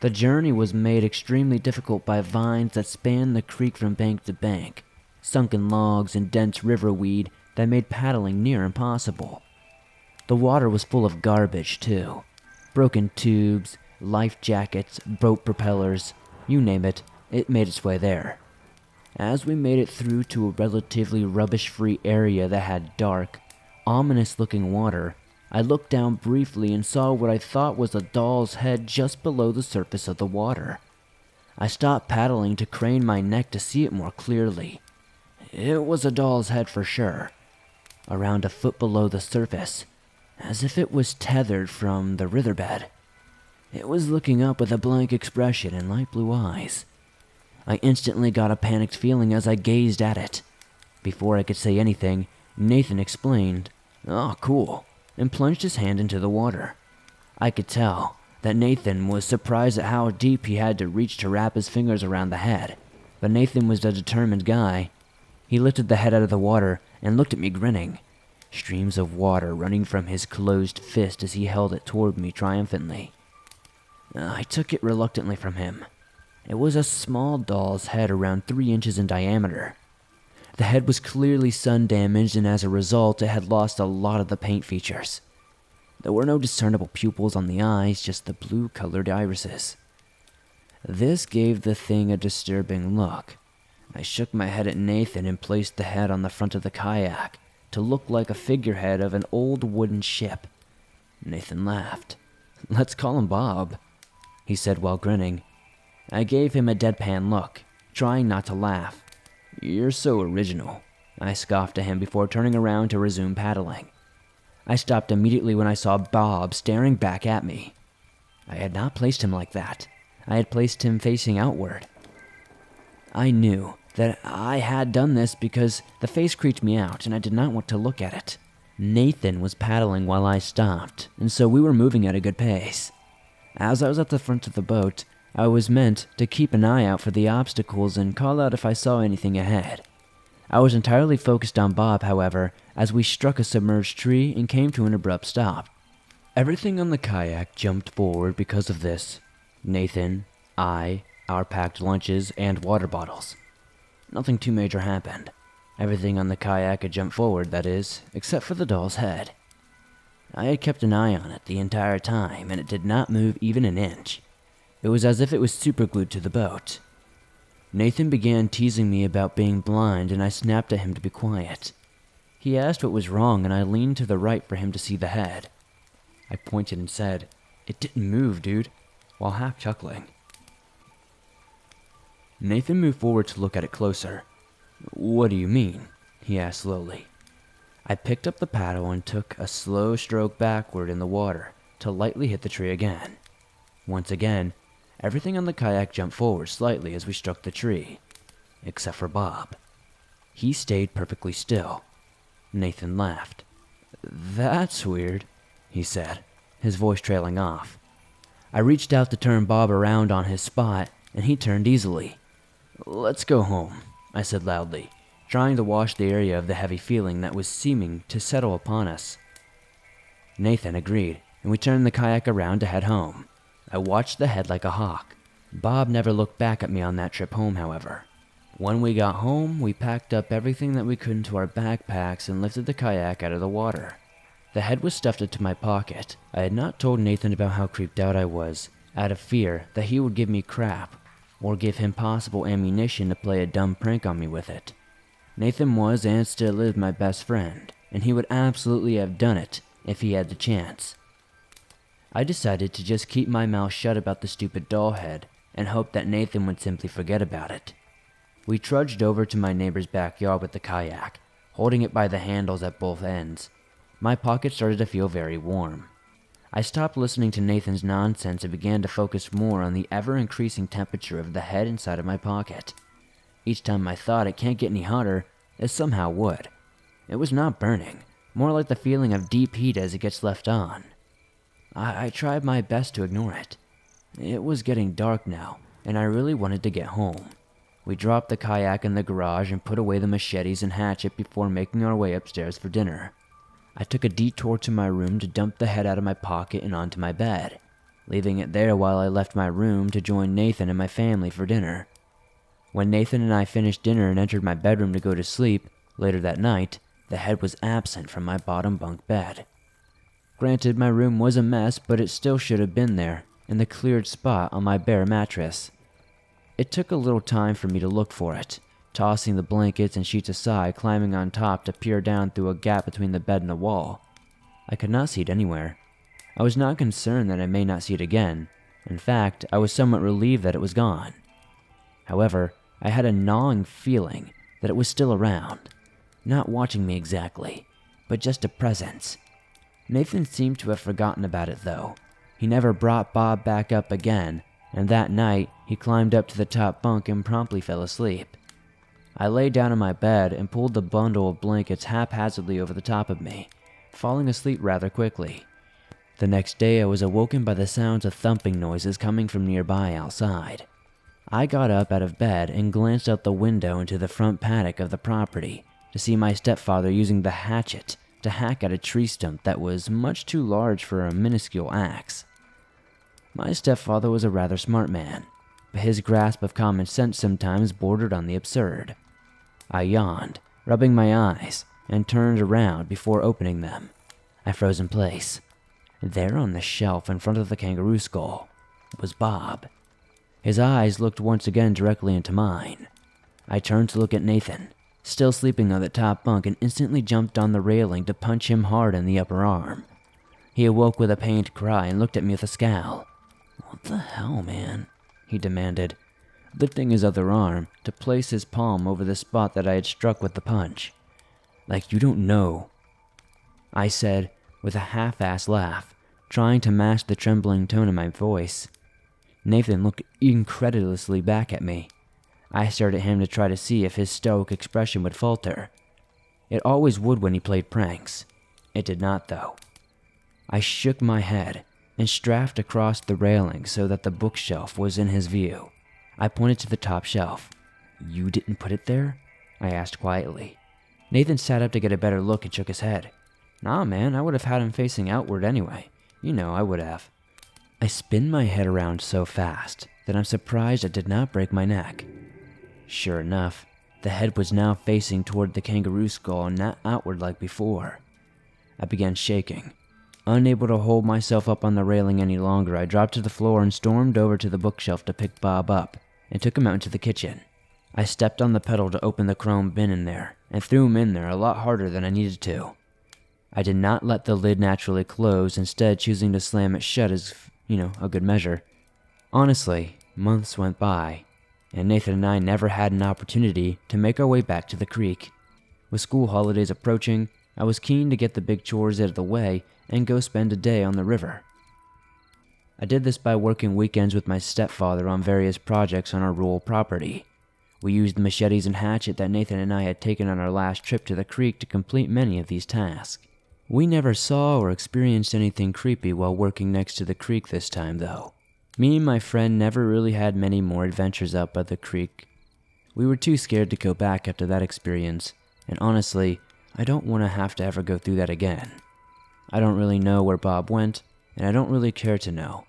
Speaker 1: The journey was made extremely difficult by vines that spanned the creek from bank to bank, sunken logs and dense river weed that made paddling near impossible. The water was full of garbage, too. Broken tubes, life jackets, boat propellers, you name it, it made its way there. As we made it through to a relatively rubbish free area that had dark, ominous looking water, I looked down briefly and saw what I thought was a doll's head just below the surface of the water. I stopped paddling to crane my neck to see it more clearly. It was a doll's head for sure, around a foot below the surface, as if it was tethered from the riverbed. It was looking up with a blank expression and light blue eyes. I instantly got a panicked feeling as I gazed at it. Before I could say anything, Nathan explained, Oh, cool, and plunged his hand into the water. I could tell that Nathan was surprised at how deep he had to reach to wrap his fingers around the head, but Nathan was a determined guy. He lifted the head out of the water and looked at me grinning, streams of water running from his closed fist as he held it toward me triumphantly. Uh, I took it reluctantly from him. It was a small doll's head around three inches in diameter. The head was clearly sun damaged, and as a result, it had lost a lot of the paint features. There were no discernible pupils on the eyes, just the blue colored irises. This gave the thing a disturbing look. I shook my head at Nathan and placed the head on the front of the kayak to look like a figurehead of an old wooden ship. Nathan laughed. Let's call him Bob, he said while grinning. I gave him a deadpan look, trying not to laugh. You're so original, I scoffed at him before turning around to resume paddling. I stopped immediately when I saw Bob staring back at me. I had not placed him like that. I had placed him facing outward. I knew that I had done this because the face creeped me out and I did not want to look at it. Nathan was paddling while I stopped, and so we were moving at a good pace. As I was at the front of the boat, I was meant to keep an eye out for the obstacles and call out if I saw anything ahead. I was entirely focused on Bob, however, as we struck a submerged tree and came to an abrupt stop. Everything on the kayak jumped forward because of this Nathan, I, our packed lunches, and water bottles. Nothing too major happened. Everything on the kayak had jumped forward, that is, except for the doll's head. I had kept an eye on it the entire time, and it did not move even an inch. It was as if it was superglued to the boat. Nathan began teasing me about being blind, and I snapped at him to be quiet. He asked what was wrong, and I leaned to the right for him to see the head. I pointed and said, It didn't move, dude, while half chuckling. Nathan moved forward to look at it closer. What do you mean? he asked slowly. I picked up the paddle and took a slow stroke backward in the water to lightly hit the tree again. Once again, everything on the kayak jumped forward slightly as we struck the tree, except for Bob. He stayed perfectly still. Nathan laughed. That's weird, he said, his voice trailing off. I reached out to turn Bob around on his spot, and he turned easily. Let's go home, I said loudly, trying to wash the area of the heavy feeling that was seeming to settle upon us. Nathan agreed, and we turned the kayak around to head home. I watched the head like a hawk. Bob never looked back at me on that trip home, however. When we got home, we packed up everything that we could into our backpacks and lifted the kayak out of the water. The head was stuffed into my pocket. I had not told Nathan about how creeped out I was, out of fear that he would give me crap, or give him possible ammunition to play a dumb prank on me with it. Nathan was and still is my best friend, and he would absolutely have done it if he had the chance. I decided to just keep my mouth shut about the stupid doll head and hope that Nathan would simply forget about it. We trudged over to my neighbor's backyard with the kayak, holding it by the handles at both ends. My pocket started to feel very warm. I stopped listening to Nathan's nonsense and began to focus more on the ever increasing temperature of the head inside of my pocket. Each time I thought it can't get any hotter, it somehow would. It was not burning, more like the feeling of deep heat as it gets left on. I, I tried my best to ignore it. It was getting dark now, and I really wanted to get home. We dropped the kayak in the garage and put away the machetes and hatchet before making our way upstairs for dinner. I took a detour to my room to dump the head out of my pocket and onto my bed, leaving it there while I left my room to join Nathan and my family for dinner. When Nathan and I finished dinner and entered my bedroom to go to sleep, later that night, the head was absent from my bottom bunk bed. Granted, my room was a mess, but it still should have been there, in the cleared spot on my bare mattress. It took a little time for me to look for it, tossing the blankets and sheets aside, climbing on top to peer down through a gap between the bed and the wall. I could not see it anywhere. I was not concerned that I may not see it again. In fact, I was somewhat relieved that it was gone. However, I had a gnawing feeling that it was still around, not watching me exactly, but just a presence. Nathan seemed to have forgotten about it though. He never brought Bob back up again, and that night he climbed up to the top bunk and promptly fell asleep. I lay down in my bed and pulled the bundle of blankets haphazardly over the top of me, falling asleep rather quickly. The next day, I was awoken by the sounds of thumping noises coming from nearby outside. I got up out of bed and glanced out the window into the front paddock of the property to see my stepfather using the hatchet to hack at a tree stump that was much too large for a minuscule axe. My stepfather was a rather smart man, but his grasp of common sense sometimes bordered on the absurd. I yawned, rubbing my eyes, and turned around before opening them. I froze in place. There on the shelf in front of the kangaroo skull was Bob. His eyes looked once again directly into mine. I turned to look at Nathan, still sleeping on the top bunk, and instantly jumped on the railing to punch him hard in the upper arm. He awoke with a pained cry and looked at me with a scowl. What the hell, man? he demanded, lifting his other arm to place his palm over the spot that I had struck with the punch. Like you don't know. I said with a half assed laugh, trying to match the trembling tone in my voice. Nathan looked incredulously back at me. I stared at him to try to see if his stoic expression would falter. It always would when he played pranks. It did not, though. I shook my head and strafed across the railing so that the bookshelf was in his view. I pointed to the top shelf. You didn't put it there? I asked quietly. Nathan sat up to get a better look and shook his head. Nah, man, I would have had him facing outward anyway. You know, I would have. I spin my head around so fast that I'm surprised I did not break my neck. Sure enough, the head was now facing toward the kangaroo skull and not outward like before. I began shaking. Unable to hold myself up on the railing any longer, I dropped to the floor and stormed over to the bookshelf to pick Bob up and took him out into the kitchen. I stepped on the pedal to open the chrome bin in there and threw him in there a lot harder than I needed to. I did not let the lid naturally close, instead, choosing to slam it shut as, you know, a good measure. Honestly, months went by, and Nathan and I never had an opportunity to make our way back to the creek. With school holidays approaching, I was keen to get the big chores out of the way and go spend a day on the river. I did this by working weekends with my stepfather on various projects on our rural property. We used the machetes and hatchet that Nathan and I had taken on our last trip to the creek to complete many of these tasks. We never saw or experienced anything creepy while working next to the creek this time, though. Me and my friend never really had many more adventures out by the creek. We were too scared to go back after that experience, and honestly, I don't want to have to ever go through that again. I don't really know where Bob went, and I don't really care to know.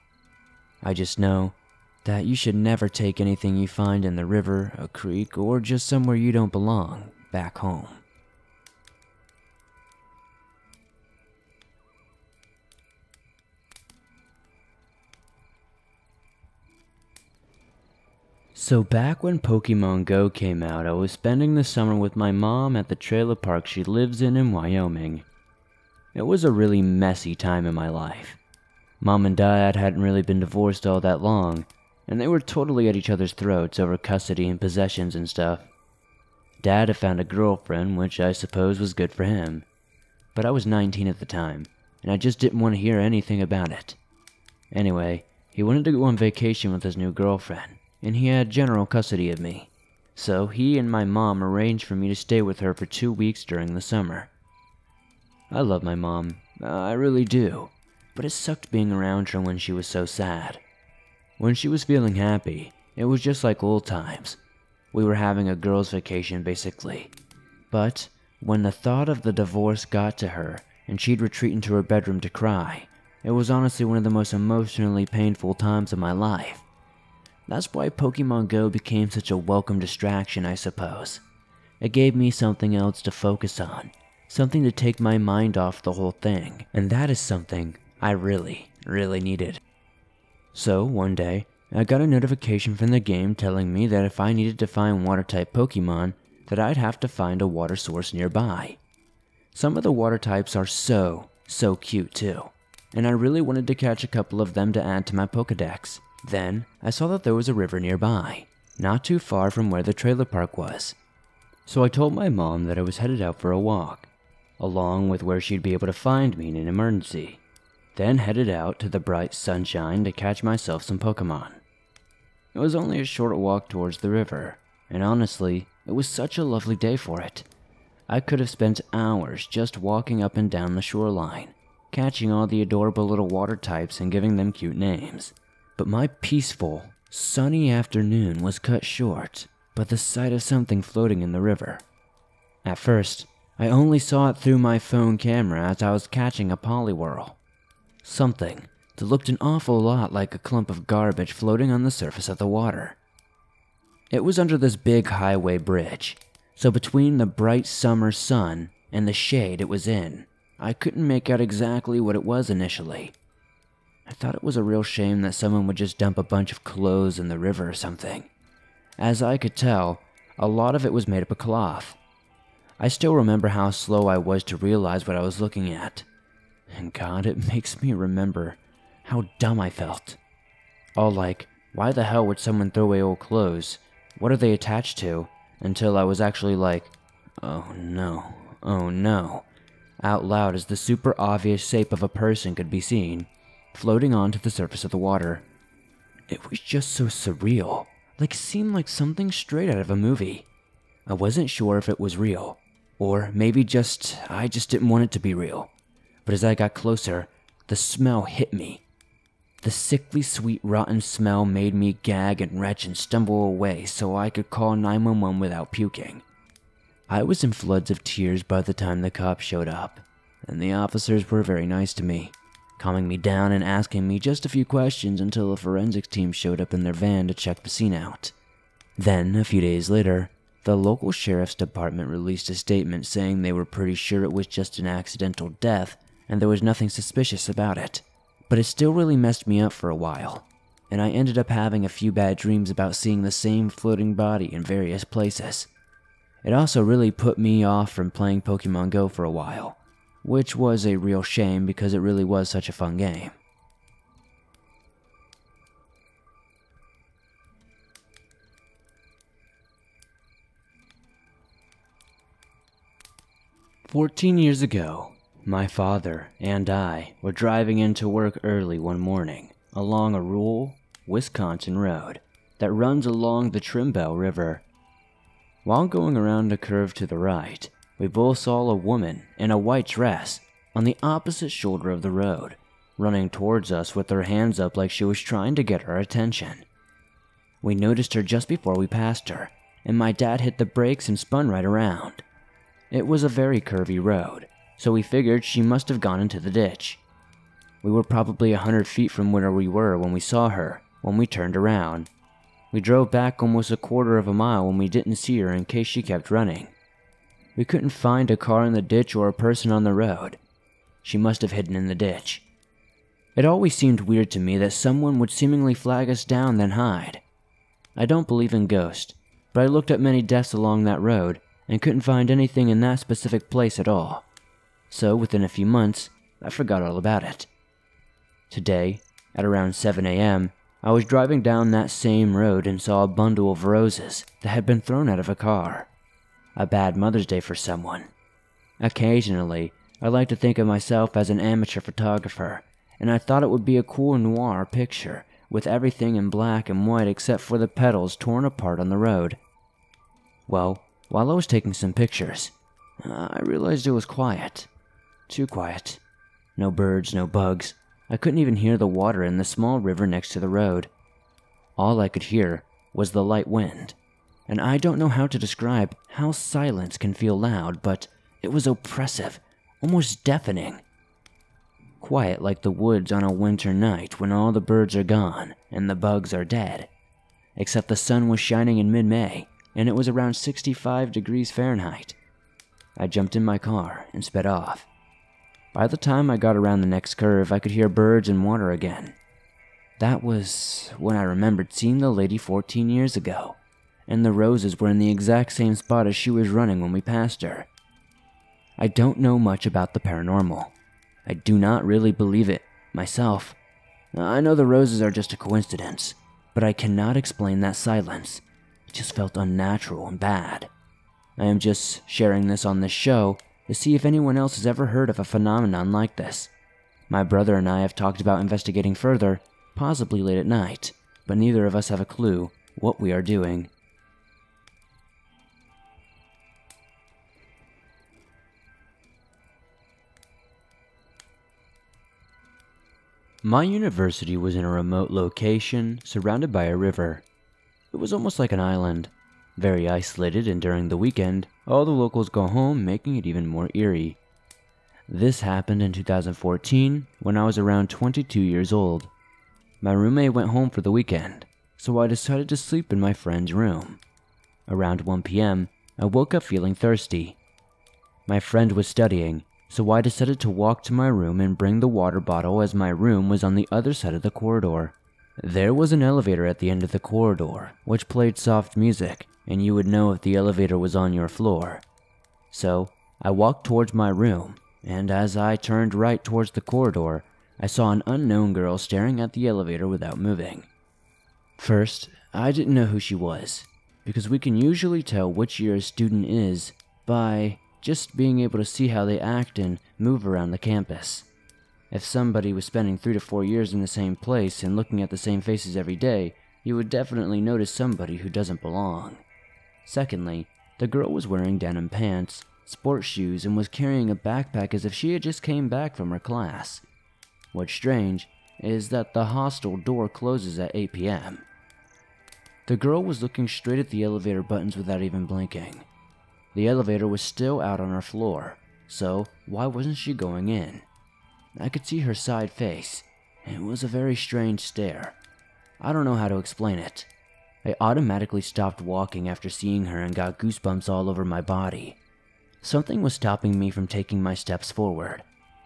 Speaker 1: I just know that you should never take anything you find in the river, a creek, or just somewhere you don't belong back home. So, back when Pokemon Go came out, I was spending the summer with my mom at the trailer park she lives in in Wyoming. It was a really messy time in my life. Mom and Dad hadn't really been divorced all that long, and they were totally at each other's throats over custody and possessions and stuff. Dad had found a girlfriend, which I suppose was good for him. But I was 19 at the time, and I just didn't want to hear anything about it. Anyway, he wanted to go on vacation with his new girlfriend and he had general custody of me. So he and my mom arranged for me to stay with her for two weeks during the summer. I love my mom, uh, I really do, but it sucked being around her when she was so sad. When she was feeling happy, it was just like old times. We were having a girls' vacation basically. But when the thought of the divorce got to her and she'd retreat into her bedroom to cry, it was honestly one of the most emotionally painful times of my life. That's why Pokemon Go became such a welcome distraction, I suppose. It gave me something else to focus on, something to take my mind off the whole thing, and that is something I really, really needed. So, one day, I got a notification from the game telling me that if I needed to find water type Pokemon, that I'd have to find a water source nearby. Some of the water types are so, so cute too, and I really wanted to catch a couple of them to add to my Pokedex. Then, I saw that there was a river nearby, not too far from where the trailer park was. So I told my mom that I was headed out for a walk, along with where she'd be able to find me in an emergency. Then headed out to the bright sunshine to catch myself some Pokemon. It was only a short walk towards the river, and honestly, it was such a lovely day for it. I could have spent hours just walking up and down the shoreline, catching all the adorable little water types and giving them cute names. But my peaceful, sunny afternoon was cut short by the sight of something floating in the river. At first, I only saw it through my phone camera as I was catching a Poliwhirl. Something that looked an awful lot like a clump of garbage floating on the surface of the water. It was under this big highway bridge, so between the bright summer sun and the shade it was in, I couldn't make out exactly what it was initially. I thought it was a real shame that someone would just dump a bunch of clothes in the river or something. As I could tell, a lot of it was made up of cloth. I still remember how slow I was to realize what I was looking at. And God, it [laughs] makes me remember how dumb I felt. All like, why the hell would someone throw away old clothes? What are they attached to? Until I was actually like, oh no, oh no, out loud as the super obvious shape of a person could be seen, floating onto the surface of the water. It was just so surreal, like seemed like something straight out of a movie. I wasn't sure if it was real, or maybe just I just didn't want it to be real. But as I got closer, the smell hit me. The sickly sweet rotten smell made me gag and retch and stumble away so I could call 911 without puking. I was in floods of tears by the time the cops showed up, and the officers were very nice to me, calming me down and asking me just a few questions until a forensics team showed up in their van to check the scene out. Then, a few days later, the local sheriff's department released a statement saying they were pretty sure it was just an accidental death and there was nothing suspicious about it. But it still really messed me up for a while, and I ended up having a few bad dreams about seeing the same floating body in various places. It also really put me off from playing Pokemon Go for a while, which was a real shame because it really was such a fun game. Fourteen years ago, my father and I were driving into work early one morning along a rural Wisconsin road that runs along the Trimble River. While going around a curve to the right, we both saw a woman in a white dress on the opposite shoulder of the road, running towards us with her hands up like she was trying to get our attention. We noticed her just before we passed her, and my dad hit the brakes and spun right around. It was a very curvy road, so we figured she must have gone into the ditch. We were probably a hundred feet from where we were when we saw her, when we turned around. We drove back almost a quarter of a mile when we didn't see her in case she kept running. We couldn't find a car in the ditch or a person on the road. She must have hidden in the ditch. It always seemed weird to me that someone would seemingly flag us down then hide. I don't believe in ghosts, but I looked at many deaths along that road and couldn't find anything in that specific place at all so within a few months, I forgot all about it. Today, at around 7 a.m., I was driving down that same road and saw a bundle of roses that had been thrown out of a car. A bad Mother's Day for someone. Occasionally, I like to think of myself as an amateur photographer, and I thought it would be a cool noir picture with everything in black and white except for the petals torn apart on the road. Well, while I was taking some pictures, uh, I realized it was quiet. Too quiet. No birds, no bugs. I couldn't even hear the water in the small river next to the road. All I could hear was the light wind. And I don't know how to describe how silence can feel loud, but it was oppressive, almost deafening. Quiet like the woods on a winter night when all the birds are gone and the bugs are dead. Except the sun was shining in mid May, and it was around 65 degrees Fahrenheit. I jumped in my car and sped off. By the time I got around the next curve, I could hear birds and water again. That was when I remembered seeing the lady 14 years ago, and the roses were in the exact same spot as she was running when we passed her. I don't know much about the paranormal. I do not really believe it myself. I know the roses are just a coincidence, but I cannot explain that silence. Just felt unnatural and bad. I am just sharing this on this show to see if anyone else has ever heard of a phenomenon like this. My brother and I have talked about investigating further, possibly late at night, but neither of us have a clue what we are doing. My university was in a remote location surrounded by a river. It was almost like an island, very isolated, and during the weekend, all the locals go home, making it even more eerie. This happened in 2014 when I was around 22 years old. My roommate went home for the weekend, so I decided to sleep in my friend's room. Around 1 p.m., I woke up feeling thirsty. My friend was studying, so I decided to walk to my room and bring the water bottle as my room was on the other side of the corridor. There was an elevator at the end of the corridor, which played soft music, and you would know if the elevator was on your floor. So, I walked towards my room, and as I turned right towards the corridor, I saw an unknown girl staring at the elevator without moving. First, I didn't know who she was, because we can usually tell which year a student is by just being able to see how they act and move around the campus. If somebody was spending three to four years in the same place and looking at the same faces every day, you would definitely notice somebody who doesn't belong. Secondly, the girl was wearing denim pants, sports shoes, and was carrying a backpack as if she had just came back from her class. What's strange is that the hostel door closes at 8 p.m. The girl was looking straight at the elevator buttons without even blinking. The elevator was still out on her floor, so why wasn't she going in? I could see her side face. It was a very strange stare. I don't know how to explain it. I automatically stopped walking after seeing her and got goosebumps all over my body. Something was stopping me from taking my steps forward.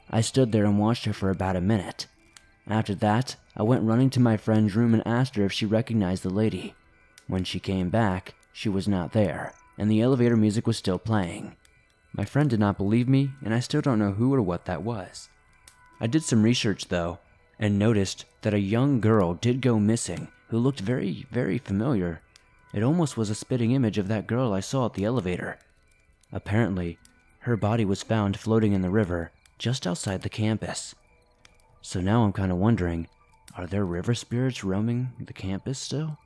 Speaker 1: I stood there and watched her for about a minute. After that, I went running to my friend's room and asked her if she recognized the lady. When she came back, she was not there and the elevator music was still playing. My friend did not believe me, and I still don't know who or what that was. I did some research though, and noticed that a young girl did go missing who looked very, very familiar. It almost was a spitting image of that girl I saw at the elevator. Apparently, her body was found floating in the river just outside the campus. So now I'm kind of wondering are there river spirits roaming the campus still?